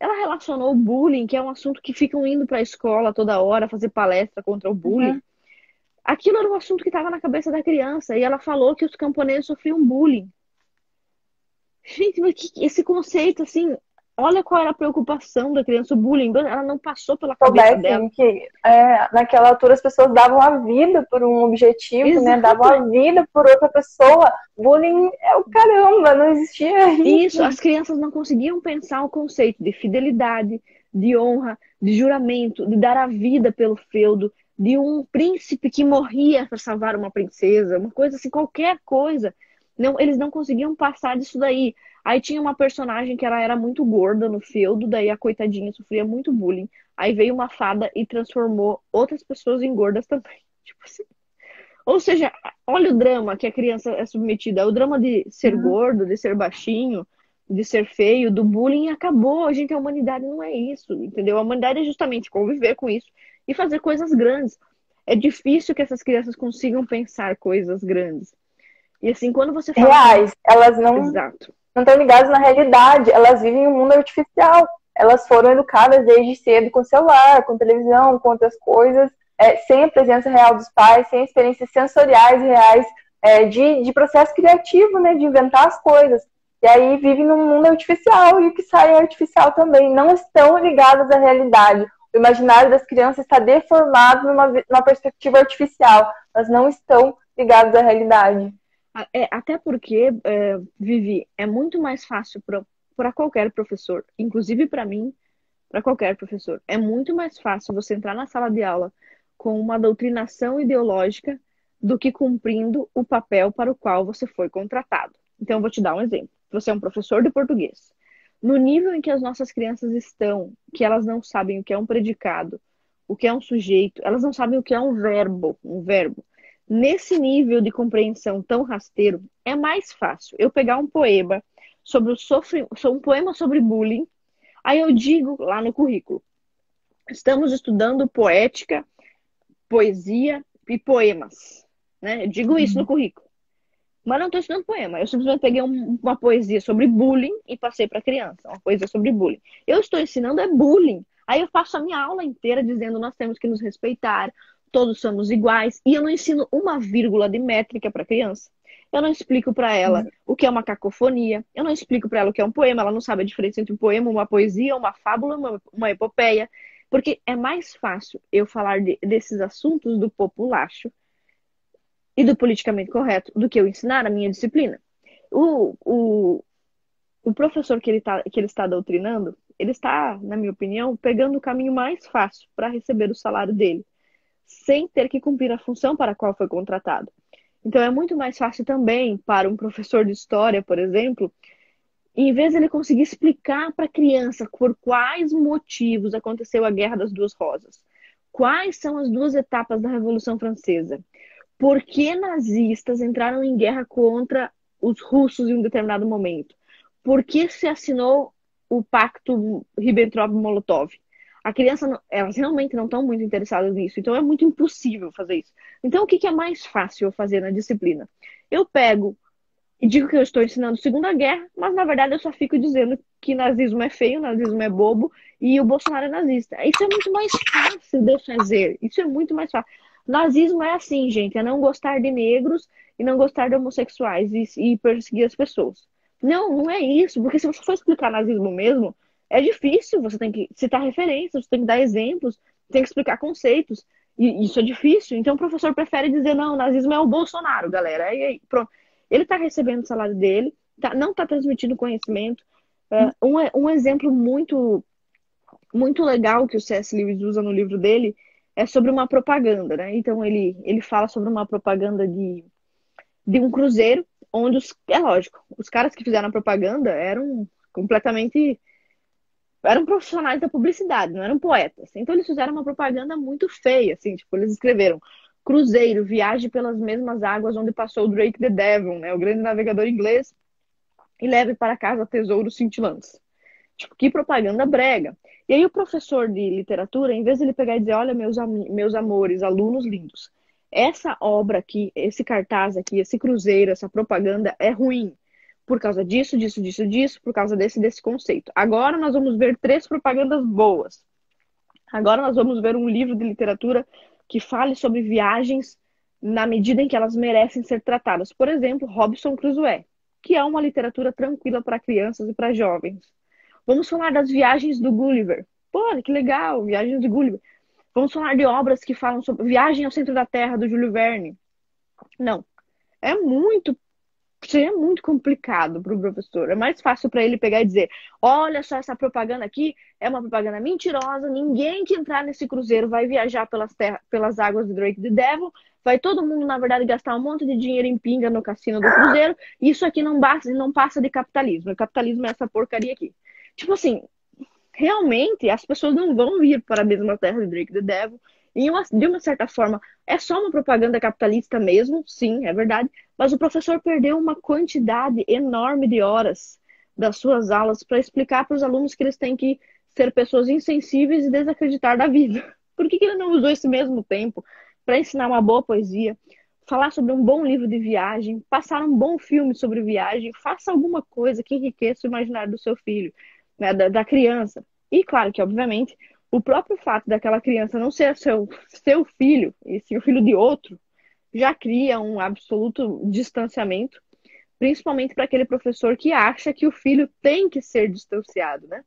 Ela relacionou o bullying, que é um assunto que ficam indo para a escola toda hora fazer palestra contra o bullying. Uhum. Aquilo era um assunto que estava na cabeça da criança e ela falou que os camponeses sofriam bullying. Gente, mas que, esse conceito, assim, olha qual era a preocupação da criança, o bullying, ela não passou pela cabeça dela.
que é, naquela altura as pessoas davam a vida por um objetivo, Exato. né? Davam a vida por outra pessoa. Bullying é o caramba, não existia
isso. Isso, as crianças não conseguiam pensar o conceito de fidelidade, de honra, de juramento, de dar a vida pelo feudo, de um príncipe que morria para salvar uma princesa, uma coisa assim, qualquer coisa. Não, eles não conseguiam passar disso daí. Aí tinha uma personagem que ela era muito gorda no feudo, daí a coitadinha sofria muito bullying. Aí veio uma fada e transformou outras pessoas em gordas também. Tipo assim. Ou seja, olha o drama que a criança é submetida. O drama de ser uhum. gordo, de ser baixinho, de ser feio, do bullying acabou. Gente, a humanidade não é isso, entendeu? A humanidade é justamente conviver com isso e fazer coisas grandes. É difícil que essas crianças consigam pensar coisas grandes. E assim, quando você fala.
Reais, elas não. Exato não estão ligadas na realidade, elas vivem em um mundo artificial. Elas foram educadas desde cedo com celular, com televisão, com outras coisas, é, sem a presença real dos pais, sem experiências sensoriais reais é, de, de processo criativo, né, de inventar as coisas. E aí vivem num mundo artificial e o que sai é artificial também. Não estão ligadas à realidade. O imaginário das crianças está deformado numa, numa perspectiva artificial. Elas não estão ligadas à realidade.
É, até porque, é, Vivi, é muito mais fácil para qualquer professor, inclusive para mim, para qualquer professor, é muito mais fácil você entrar na sala de aula com uma doutrinação ideológica do que cumprindo o papel para o qual você foi contratado. Então, eu vou te dar um exemplo. Você é um professor de português. No nível em que as nossas crianças estão, que elas não sabem o que é um predicado, o que é um sujeito, elas não sabem o que é um verbo, um verbo nesse nível de compreensão tão rasteiro, é mais fácil eu pegar um poema sobre o sofrimento, um poema sobre bullying, aí eu digo lá no currículo. Estamos estudando poética, poesia e poemas. Né? Eu digo isso no uhum. currículo. Mas não estou estudando poema. Eu simplesmente peguei um, uma poesia sobre bullying e passei para criança. Uma poesia sobre bullying. Eu estou ensinando é bullying. Aí eu faço a minha aula inteira dizendo nós temos que nos respeitar, todos somos iguais, e eu não ensino uma vírgula de métrica para criança. Eu não explico para ela uhum. o que é uma cacofonia, eu não explico para ela o que é um poema, ela não sabe a diferença entre um poema, uma poesia, uma fábula, uma, uma epopeia, porque é mais fácil eu falar de, desses assuntos do populacho e do politicamente correto do que eu ensinar a minha disciplina. O, o, o professor que ele, tá, que ele está doutrinando, ele está, na minha opinião, pegando o caminho mais fácil para receber o salário dele sem ter que cumprir a função para a qual foi contratado. Então é muito mais fácil também para um professor de história, por exemplo, em vez de ele conseguir explicar para a criança por quais motivos aconteceu a Guerra das Duas Rosas, quais são as duas etapas da Revolução Francesa, por que nazistas entraram em guerra contra os russos em um determinado momento, por que se assinou o Pacto Ribbentrop-Molotov, a criança, elas realmente não estão muito interessadas nisso, então é muito impossível fazer isso. Então, o que, que é mais fácil fazer na disciplina? Eu pego e digo que eu estou ensinando Segunda Guerra, mas na verdade eu só fico dizendo que nazismo é feio, nazismo é bobo e o Bolsonaro é nazista. Isso é muito mais fácil de fazer. Isso é muito mais fácil. Nazismo é assim, gente, é não gostar de negros e não gostar de homossexuais e, e perseguir as pessoas. Não, não é isso, porque se você for explicar nazismo mesmo, é difícil, você tem que citar referências, você tem que dar exemplos, tem que explicar conceitos. E isso é difícil. Então o professor prefere dizer, não, o nazismo é o Bolsonaro, galera. E aí, pronto. Ele está recebendo o salário dele, tá, não está transmitindo conhecimento. Uh, um, um exemplo muito, muito legal que o C.S. Lewis usa no livro dele é sobre uma propaganda, né? Então ele, ele fala sobre uma propaganda de, de um cruzeiro onde os, é lógico, os caras que fizeram a propaganda eram completamente eram profissionais da publicidade, não eram poetas. Então eles fizeram uma propaganda muito feia, assim, tipo, eles escreveram Cruzeiro, viaje pelas mesmas águas onde passou o Drake the Devon, né, o grande navegador inglês, e leve para casa tesouros cintilantes. Tipo, que propaganda brega. E aí o professor de literatura, em vez de ele pegar e dizer, olha, meus, meus amores, alunos lindos, essa obra aqui, esse cartaz aqui, esse cruzeiro, essa propaganda é ruim por causa disso, disso, disso, disso, por causa desse desse conceito. Agora nós vamos ver três propagandas boas. Agora nós vamos ver um livro de literatura que fale sobre viagens na medida em que elas merecem ser tratadas. Por exemplo, Robson Crusoe, que é uma literatura tranquila para crianças e para jovens. Vamos falar das viagens do Gulliver. Pô, que legal, viagens do Gulliver. Vamos falar de obras que falam sobre Viagem ao Centro da Terra, do Júlio Verne. Não. É muito seria muito complicado para o professor. É mais fácil para ele pegar e dizer: olha só, essa propaganda aqui é uma propaganda mentirosa, ninguém que entrar nesse cruzeiro vai viajar pelas, terra, pelas águas do Drake the Devil, vai todo mundo, na verdade, gastar um monte de dinheiro em pinga no cassino do cruzeiro, isso aqui não, basta, não passa de capitalismo. O capitalismo é essa porcaria aqui. Tipo assim, realmente as pessoas não vão vir para a mesma terra de Drake the Devil. E uma, de uma certa forma, é só uma propaganda capitalista mesmo, sim, é verdade, mas o professor perdeu uma quantidade enorme de horas das suas aulas para explicar para os alunos que eles têm que ser pessoas insensíveis e desacreditar da vida. Por que, que ele não usou esse mesmo tempo para ensinar uma boa poesia, falar sobre um bom livro de viagem, passar um bom filme sobre viagem, faça alguma coisa que enriqueça o imaginário do seu filho, né, da, da criança. E claro que, obviamente, o próprio fato daquela criança não ser seu, seu filho, e sim o filho de outro, já cria um absoluto distanciamento, principalmente para aquele professor que acha que o filho tem que ser distanciado, né?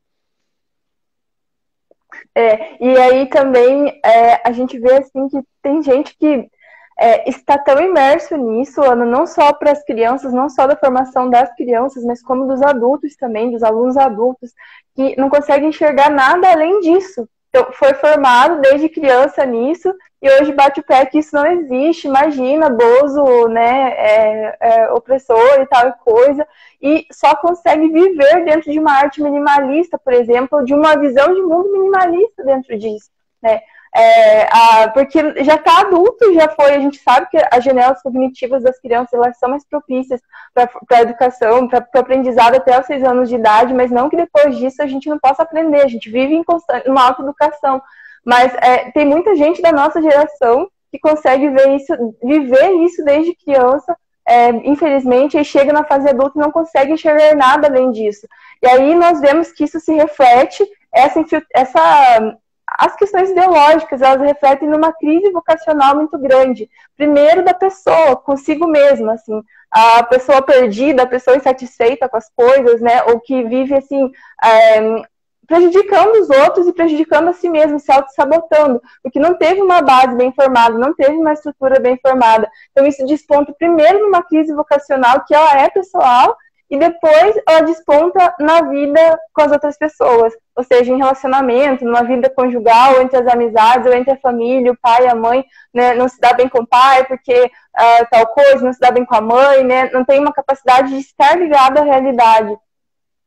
É, e aí também é, a gente vê assim que tem gente que é, está tão imerso nisso, Ana, não só para as crianças, não só da formação das crianças, mas como dos adultos também, dos alunos adultos, que não conseguem enxergar nada além disso. Então, foi formado desde criança nisso e hoje bate o pé que isso não existe. Imagina, Bozo, né, é, é, opressor e tal e coisa, e só consegue viver dentro de uma arte minimalista, por exemplo, de uma visão de mundo minimalista dentro disso, né? É, a, porque já está adulto, já foi, a gente sabe que as janelas cognitivas das crianças elas são mais propícias para a educação, para o aprendizado até os seis anos de idade, mas não que depois disso a gente não possa aprender, a gente vive em constante, uma autoeducação. Mas é, tem muita gente da nossa geração que consegue ver isso, viver isso desde criança, é, infelizmente, chega na fase adulta e não consegue enxergar nada além disso. E aí nós vemos que isso se reflete, essa, essa as questões ideológicas, elas refletem numa crise vocacional muito grande. Primeiro da pessoa, consigo mesma, assim, a pessoa perdida, a pessoa insatisfeita com as coisas, né, ou que vive, assim, é, prejudicando os outros e prejudicando a si mesmo, se auto-sabotando, porque não teve uma base bem formada, não teve uma estrutura bem formada. Então, isso desponta primeiro numa crise vocacional, que ela é pessoal, e depois ela desponta na vida com as outras pessoas, ou seja, em relacionamento, numa vida conjugal, entre as amizades, ou entre a família, o pai e a mãe, né, não se dá bem com o pai porque uh, tal coisa, não se dá bem com a mãe, né, não tem uma capacidade de estar ligado à realidade.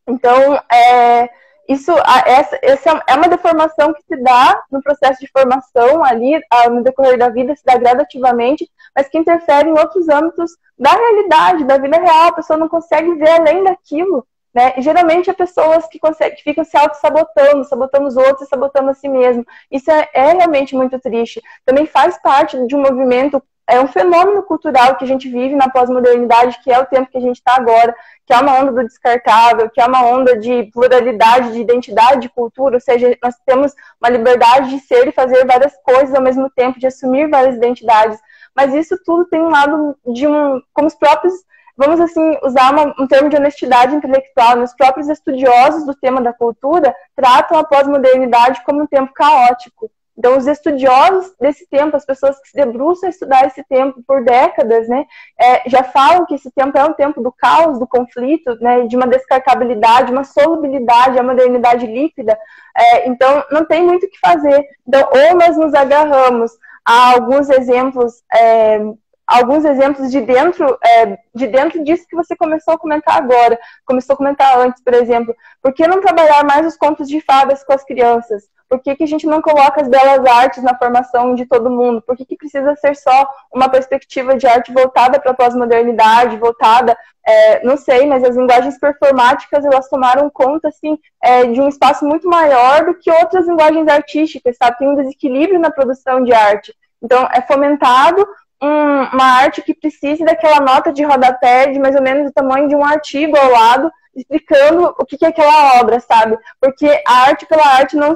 Então, é, isso essa, essa é uma deformação que se dá no processo de formação ali, no decorrer da vida, se dá gradativamente, mas que interfere em outros âmbitos da realidade, da vida real. A pessoa não consegue ver além daquilo. Né? E geralmente é pessoas que, conseguem, que ficam se auto-sabotando, sabotando os outros sabotando a si mesmo. Isso é, é realmente muito triste. Também faz parte de um movimento é um fenômeno cultural que a gente vive na pós-modernidade, que é o tempo que a gente está agora, que é uma onda do descartável, que é uma onda de pluralidade, de identidade, de cultura, ou seja, nós temos uma liberdade de ser e fazer várias coisas ao mesmo tempo, de assumir várias identidades. Mas isso tudo tem um lado de um, como os próprios, vamos assim, usar uma, um termo de honestidade intelectual, né? os próprios estudiosos do tema da cultura tratam a pós-modernidade como um tempo caótico, então, os estudiosos desse tempo, as pessoas que se debruçam a estudar esse tempo por décadas, né, é, já falam que esse tempo é um tempo do caos, do conflito, né, de uma descartabilidade, uma solubilidade, a modernidade líquida. É, então, não tem muito o que fazer. Então, ou nós nos agarramos a alguns exemplos é, alguns exemplos de dentro, é, de dentro disso que você começou a comentar agora, começou a comentar antes, por exemplo. Por que não trabalhar mais os contos de fadas com as crianças? Por que, que a gente não coloca as belas artes na formação de todo mundo? Por que, que precisa ser só uma perspectiva de arte voltada para a pós-modernidade, voltada, é, não sei, mas as linguagens performáticas elas tomaram conta assim é, de um espaço muito maior do que outras linguagens artísticas, sabe? Tem um desequilíbrio na produção de arte. Então, é fomentado um, uma arte que precise daquela nota de rodapé de mais ou menos o tamanho de um artigo ao lado, explicando o que, é aquela obra, sabe? Porque a arte pela arte não,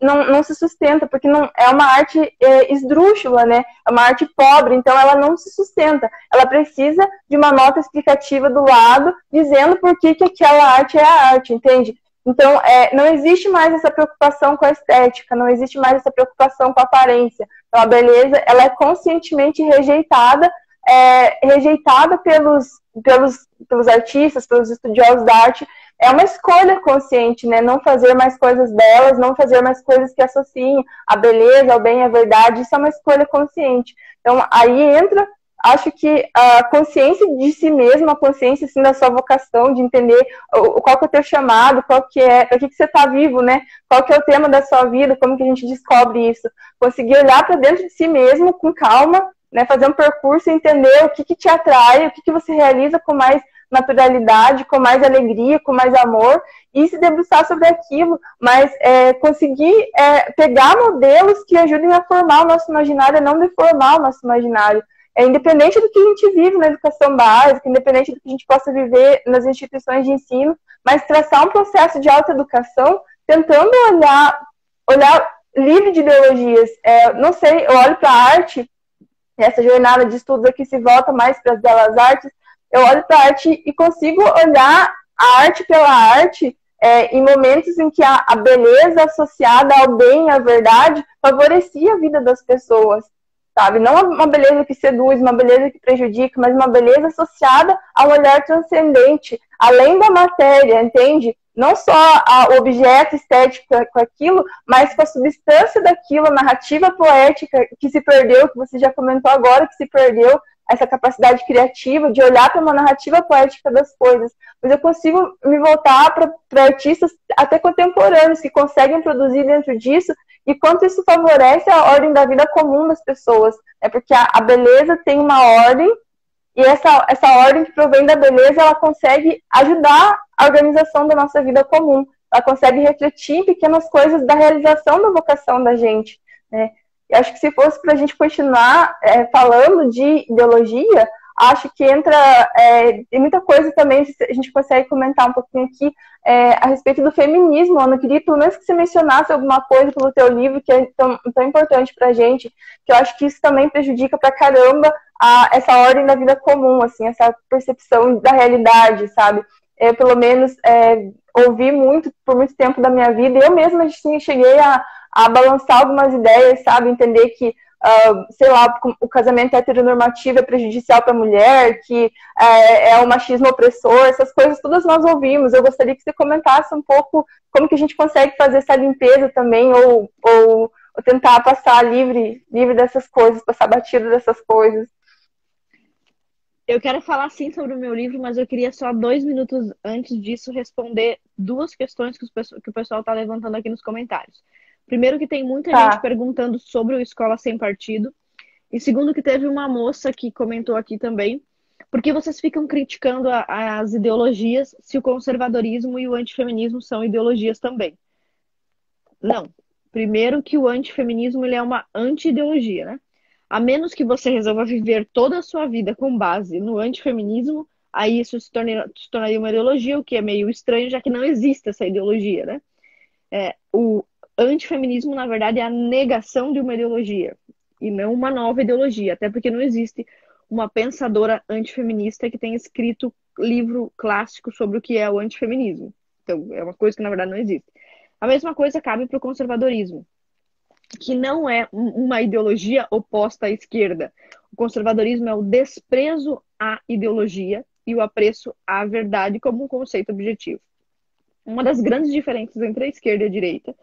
não, não se sustenta, porque não é uma arte é, esdrúxula, né? É uma arte pobre, então ela não se sustenta. Ela precisa de uma nota explicativa do lado, dizendo por que, que aquela arte é a arte, entende? Então, é, não existe mais essa preocupação com a estética, não existe mais essa preocupação com a aparência. Então, a beleza, ela é conscientemente rejeitada, é, rejeitada pelos, pelos, pelos artistas, pelos estudiosos da arte. É uma escolha consciente, né? Não fazer mais coisas belas, não fazer mais coisas que associem a beleza, ao bem, à verdade. Isso é uma escolha consciente. Então, aí entra acho que a consciência de si mesmo, a consciência assim, da sua vocação, de entender qual que é o teu chamado, qual que é, para que, que você está vivo, né? Qual que é o tema da sua vida, como que a gente descobre isso. Conseguir olhar para dentro de si mesmo com calma, né? Fazer um percurso e entender o que, que te atrai, o que, que você realiza com mais naturalidade, com mais alegria, com mais amor, e se debruçar sobre aquilo, mas é, conseguir é, pegar modelos que ajudem a formar o nosso imaginário, não deformar o nosso imaginário é, independente do que a gente vive na educação básica, independente do que a gente possa viver nas instituições de ensino, mas traçar um processo de autoeducação tentando olhar, olhar livre de ideologias. É, não sei, eu olho para a arte, essa jornada de estudos aqui se volta mais para as belas artes, eu olho para a arte e consigo olhar a arte pela arte é, em momentos em que a, a beleza associada ao bem, à verdade, favorecia a vida das pessoas sabe? Não uma beleza que seduz, uma beleza que prejudica, mas uma beleza associada a um olhar transcendente, além da matéria, entende? Não só o objeto estético com aquilo, mas com a substância daquilo, a narrativa poética que se perdeu, que você já comentou agora, que se perdeu, essa capacidade criativa de olhar para uma narrativa poética das coisas. Mas eu consigo me voltar para artistas até contemporâneos que conseguem produzir dentro disso e quanto isso favorece a ordem da vida comum das pessoas. É porque a, a beleza tem uma ordem e essa, essa ordem que provém da beleza, ela consegue ajudar a organização da nossa vida comum. Ela consegue refletir pequenas coisas da realização da vocação da gente. Né? E acho que se fosse para a gente continuar é, falando de ideologia, acho que entra. É, tem muita coisa também, a gente consegue comentar um pouquinho aqui é, a respeito do feminismo. Ana, queria pelo menos que você mencionasse alguma coisa pelo teu livro que é tão, tão importante para gente, que eu acho que isso também prejudica para caramba a, essa ordem da vida comum, assim, essa percepção da realidade, sabe? Eu, pelo menos, é, ouvi muito por muito tempo da minha vida, eu mesma assim, cheguei a, a balançar algumas ideias, sabe? Entender que Uh, sei lá, o casamento heteronormativo é prejudicial para a mulher, que é, é o machismo opressor, essas coisas todas nós ouvimos. Eu gostaria que você comentasse um pouco como que a gente consegue fazer essa limpeza também, ou, ou, ou tentar passar livre, livre dessas coisas, passar batido dessas coisas.
Eu quero falar sim sobre o meu livro, mas eu queria só dois minutos antes disso responder duas questões que, que o pessoal está levantando aqui nos comentários. Primeiro que tem muita tá. gente perguntando sobre o Escola Sem Partido. E segundo que teve uma moça que comentou aqui também, por que vocês ficam criticando a, as ideologias se o conservadorismo e o antifeminismo são ideologias também? Não. Primeiro que o antifeminismo ele é uma anti-ideologia, né? A menos que você resolva viver toda a sua vida com base no antifeminismo, aí isso se, torna, se tornaria uma ideologia, o que é meio estranho, já que não existe essa ideologia, né? É, o antifeminismo, na verdade, é a negação de uma ideologia e não uma nova ideologia, até porque não existe uma pensadora antifeminista que tenha escrito livro clássico sobre o que é o antifeminismo. Então, é uma coisa que na verdade não existe. A mesma coisa cabe para o conservadorismo, que não é uma ideologia oposta à esquerda. O conservadorismo é o desprezo à ideologia e o apreço à verdade como um conceito objetivo. Uma das grandes diferenças entre a esquerda e a direita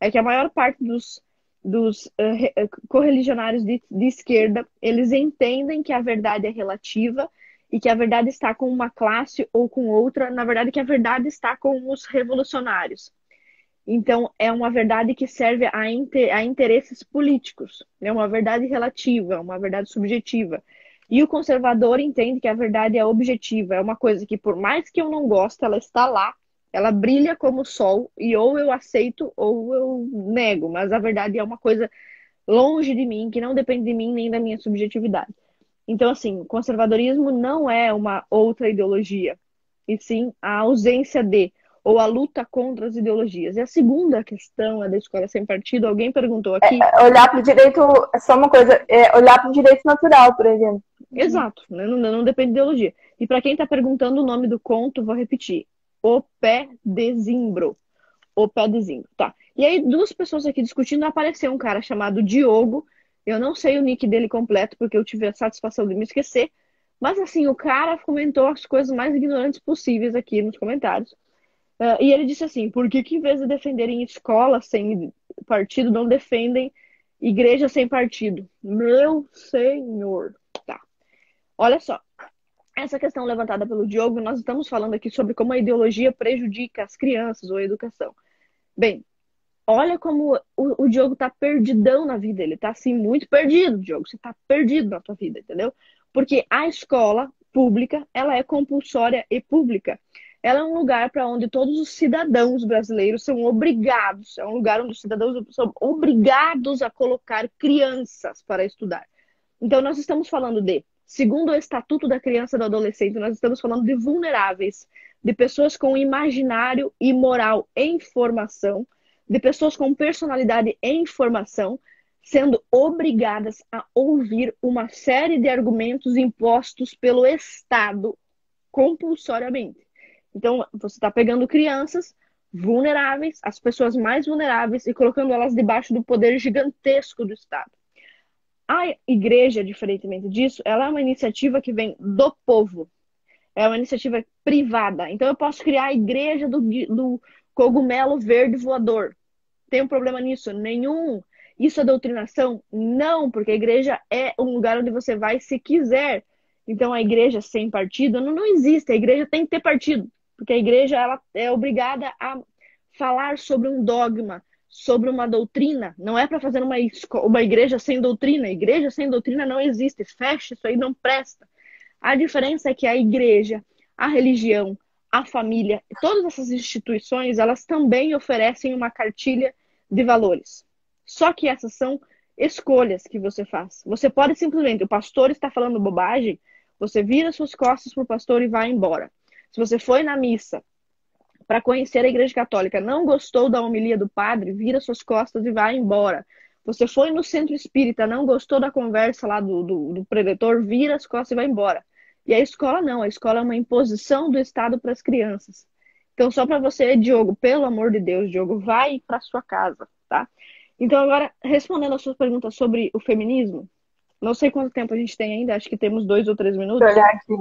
é que a maior parte dos, dos uh, correligionários de, de esquerda, eles entendem que a verdade é relativa e que a verdade está com uma classe ou com outra, na verdade que a verdade está com os revolucionários. Então, é uma verdade que serve a, inter, a interesses políticos, é uma verdade relativa, uma verdade subjetiva. E o conservador entende que a verdade é objetiva, é uma coisa que, por mais que eu não goste, ela está lá, ela brilha como o sol, e ou eu aceito ou eu nego, mas a verdade é uma coisa longe de mim, que não depende de mim nem da minha subjetividade. Então, assim, o conservadorismo não é uma outra ideologia, e sim a ausência de, ou a luta contra as ideologias. E a segunda questão é da escola sem partido. Alguém perguntou aqui.
É, olhar para o direito, é só uma coisa, é olhar para o direito natural, por exemplo.
Exato, né? não, não depende de ideologia. E para quem está perguntando o nome do conto, vou repetir: O Pé de Zimbro. O Pé de Zimbro, tá. E aí, duas pessoas aqui discutindo, apareceu um cara chamado Diogo eu não sei o nick dele completo, porque eu tive a satisfação de me esquecer. Mas assim, o cara comentou as coisas mais ignorantes possíveis aqui nos comentários. Uh, e ele disse assim: por que, que em vez de defenderem escola sem partido, não defendem igreja sem partido? Meu senhor. Tá. Olha só. Essa questão levantada pelo Diogo, nós estamos falando aqui sobre como a ideologia prejudica as crianças ou a educação. Bem, olha como o, o Diogo tá perdidão na vida. Ele tá assim, muito perdido, Diogo. Você tá perdido na tua vida, entendeu? Porque a escola pública, ela é compulsória e pública. Ela é um lugar para onde todos os cidadãos brasileiros são obrigados, é um lugar onde os cidadãos são obrigados a colocar crianças para estudar. Então, nós estamos falando de, segundo o Estatuto da Criança e do Adolescente, nós estamos falando de vulneráveis, de pessoas com imaginário e moral em formação, de pessoas com personalidade e informação sendo obrigadas a ouvir uma série de argumentos impostos pelo Estado compulsoriamente. Então, você está pegando crianças vulneráveis, as pessoas mais vulneráveis, e colocando elas debaixo do poder gigantesco do Estado. A igreja, diferentemente disso, ela é uma iniciativa que vem do povo. É uma iniciativa privada. Então, eu posso criar a igreja do, do cogumelo verde voador. Tem um problema nisso? Nenhum. Isso é doutrinação? Não, porque a igreja é um lugar onde você vai se quiser. Então a igreja sem partido não, não existe. A igreja tem que ter partido, porque a igreja ela é obrigada a falar sobre um dogma, sobre uma doutrina. Não é para fazer uma, uma igreja sem doutrina. Igreja sem doutrina não existe. Fecha, isso aí não presta. A diferença é que a igreja, a religião, a família, todas essas instituições, elas também oferecem uma cartilha de valores. Só que essas são escolhas que você faz. Você pode simplesmente, o pastor está falando bobagem, você vira suas costas para o pastor e vai embora. Se você foi na missa para conhecer a igreja católica, não gostou da homilia do padre, vira suas costas e vai embora. Você foi no centro espírita, não gostou da conversa lá do, do, do vira as costas e vai embora. E a escola não, a escola é uma imposição do Estado para as crianças. Então, só para você, Diogo, pelo amor de Deus, Diogo, vai para sua casa, tá? Então, agora, respondendo a sua pergunta sobre o feminismo, não sei quanto tempo a gente tem ainda, acho que temos dois ou três minutos.
Olhar aqui.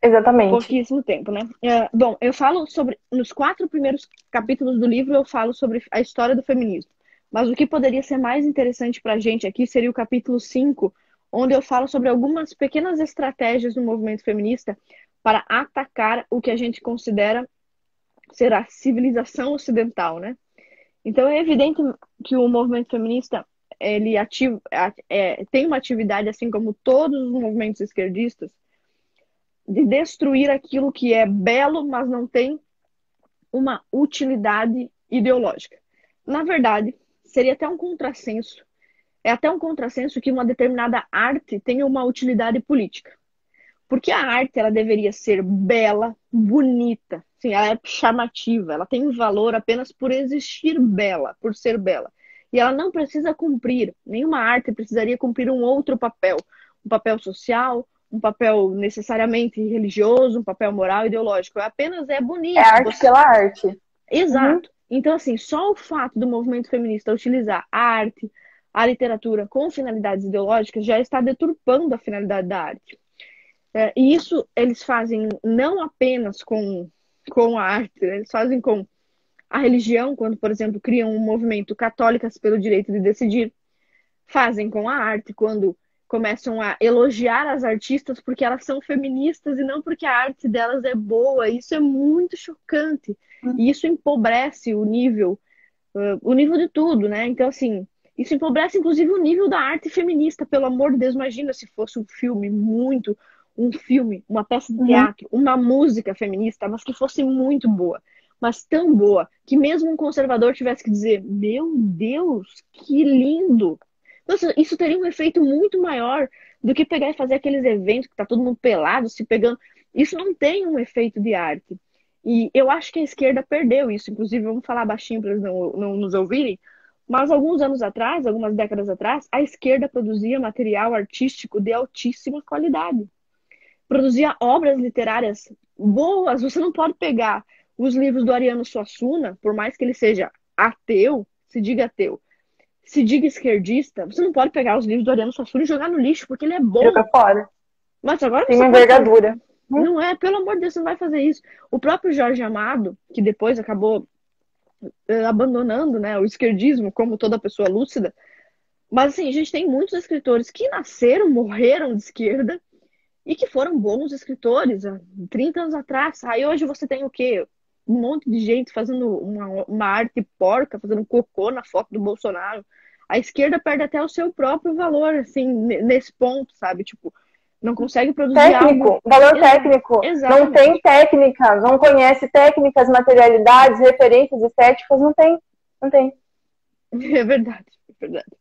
Exatamente.
Pouquíssimo tempo, né? É, bom, eu falo sobre. Nos quatro primeiros capítulos do livro, eu falo sobre a história do feminismo. Mas o que poderia ser mais interessante para a gente aqui seria o capítulo 5, onde eu falo sobre algumas pequenas estratégias do movimento feminista para atacar o que a gente considera ser a civilização ocidental, né? Então é evidente que o movimento feminista ele ativa, é, tem uma atividade, assim como todos os movimentos esquerdistas, de destruir aquilo que é belo, mas não tem uma utilidade ideológica. Na verdade, seria até um contrassenso é até um contrassenso que uma determinada arte tenha uma utilidade política. Porque a arte ela deveria ser bela, bonita, sim, ela é chamativa, ela tem valor apenas por existir bela, por ser bela. E ela não precisa cumprir, nenhuma arte precisaria cumprir um outro papel, um papel social, um papel necessariamente religioso, um papel moral, ideológico. Apenas é bonito. É
arte você... pela arte.
Exato. Uhum. Então, assim, só o fato do movimento feminista utilizar a arte, a literatura com finalidades ideológicas já está deturpando a finalidade da arte. É, e isso eles fazem não apenas com, com a arte, né? eles fazem com a religião, quando, por exemplo, criam um movimento católicas pelo direito de decidir. fazem com a arte quando começam a elogiar as artistas porque elas são feministas e não porque a arte delas é boa. Isso é muito chocante. E isso empobrece o nível, uh, o nível de tudo, né? Então, assim, isso empobrece inclusive o nível da arte feminista, pelo amor de Deus. Imagina se fosse um filme muito, um filme, uma peça de uhum. teatro, uhum. uma música feminista, mas que fosse muito boa. Mas tão boa que mesmo um conservador tivesse que dizer: Meu Deus, que lindo! Nossa, isso teria um efeito muito maior do que pegar e fazer aqueles eventos que tá todo mundo pelado, se pegando. Isso não tem um efeito de arte. E eu acho que a esquerda perdeu isso. Inclusive, vamos falar baixinho para eles não, não nos ouvirem. Mas alguns anos atrás, algumas décadas atrás, a esquerda produzia material artístico de altíssima qualidade. Produzia obras literárias boas. Você não pode pegar os livros do Ariano Suassuna, por mais que ele seja ateu, se diga ateu, se diga esquerdista, você não pode pegar os livros do Ariano Suassuna e jogar no lixo, porque ele é bom.
Joga fora.
Mas agora
Tem envergadura.
Pode... Não é, pelo amor de Deus, você não vai fazer isso. O próprio Jorge Amado, que depois acabou uh, abandonando né, o esquerdismo, como toda pessoa lúcida. Mas assim, a gente tem muitos escritores que nasceram, morreram de esquerda e que foram bons escritores há 30 anos atrás. Aí hoje você tem o quê? Um monte de gente fazendo uma, uma arte porca, fazendo cocô na foto do Bolsonaro. A esquerda perde até o seu próprio valor, assim, nesse ponto, sabe? Tipo, não consegue produzir
técnico,
algo...
valor técnico. Exatamente. Não tem técnica, não conhece técnicas, materialidades, referências estéticas, não tem, não tem.
É verdade, é verdade.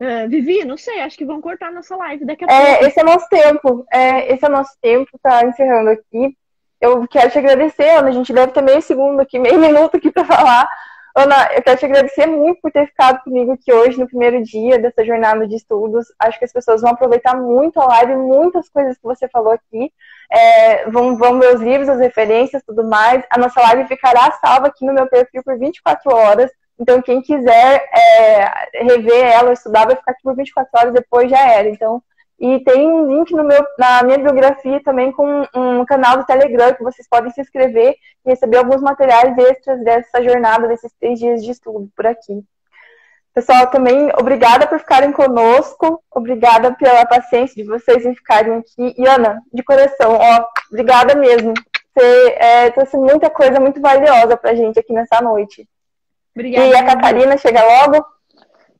Uh, Vivi, não sei, acho que vão cortar nossa live daqui a
é, pouco. Esse é nosso tempo, é, esse é nosso tempo, tá encerrando aqui. Eu quero te agradecer, Ana. A gente deve ter meio segundo aqui, meio minuto aqui para falar. Ana, eu quero te agradecer muito por ter ficado comigo aqui hoje, no primeiro dia dessa jornada de estudos. Acho que as pessoas vão aproveitar muito a live, muitas coisas que você falou aqui. É, vão, vão ver os livros, as referências, tudo mais. A nossa live ficará salva aqui no meu perfil por 24 horas. Então, quem quiser é, rever ela, estudar, vai ficar aqui por 24 horas, depois já era. Então, e tem um link no meu, na minha biografia também com um canal do Telegram que vocês podem se inscrever e receber alguns materiais extras dessa jornada, desses três dias de estudo por aqui. Pessoal, também obrigada por ficarem conosco, obrigada pela paciência de vocês em ficarem aqui. E Ana, de coração, ó, obrigada mesmo. Você é, trouxe muita coisa muito valiosa pra gente aqui nessa noite. Obrigada. E a Catarina chega logo.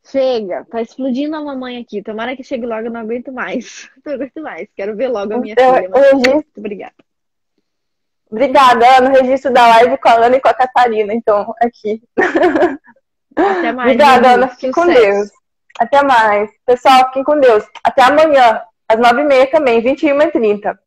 Chega, tá explodindo a mamãe aqui. Tomara que chegue logo, eu não aguento mais. Não aguento mais. Quero ver logo a minha
então,
filha.
Mas... Registro... Muito obrigada. Obrigada, no registro da live com a Ana e com a Catarina, então, aqui.
Até mais.
Obrigada, Ana. Fiquem com Deus. Até mais. Pessoal, fiquem com Deus. Até amanhã, às nove e meia também, 21h30.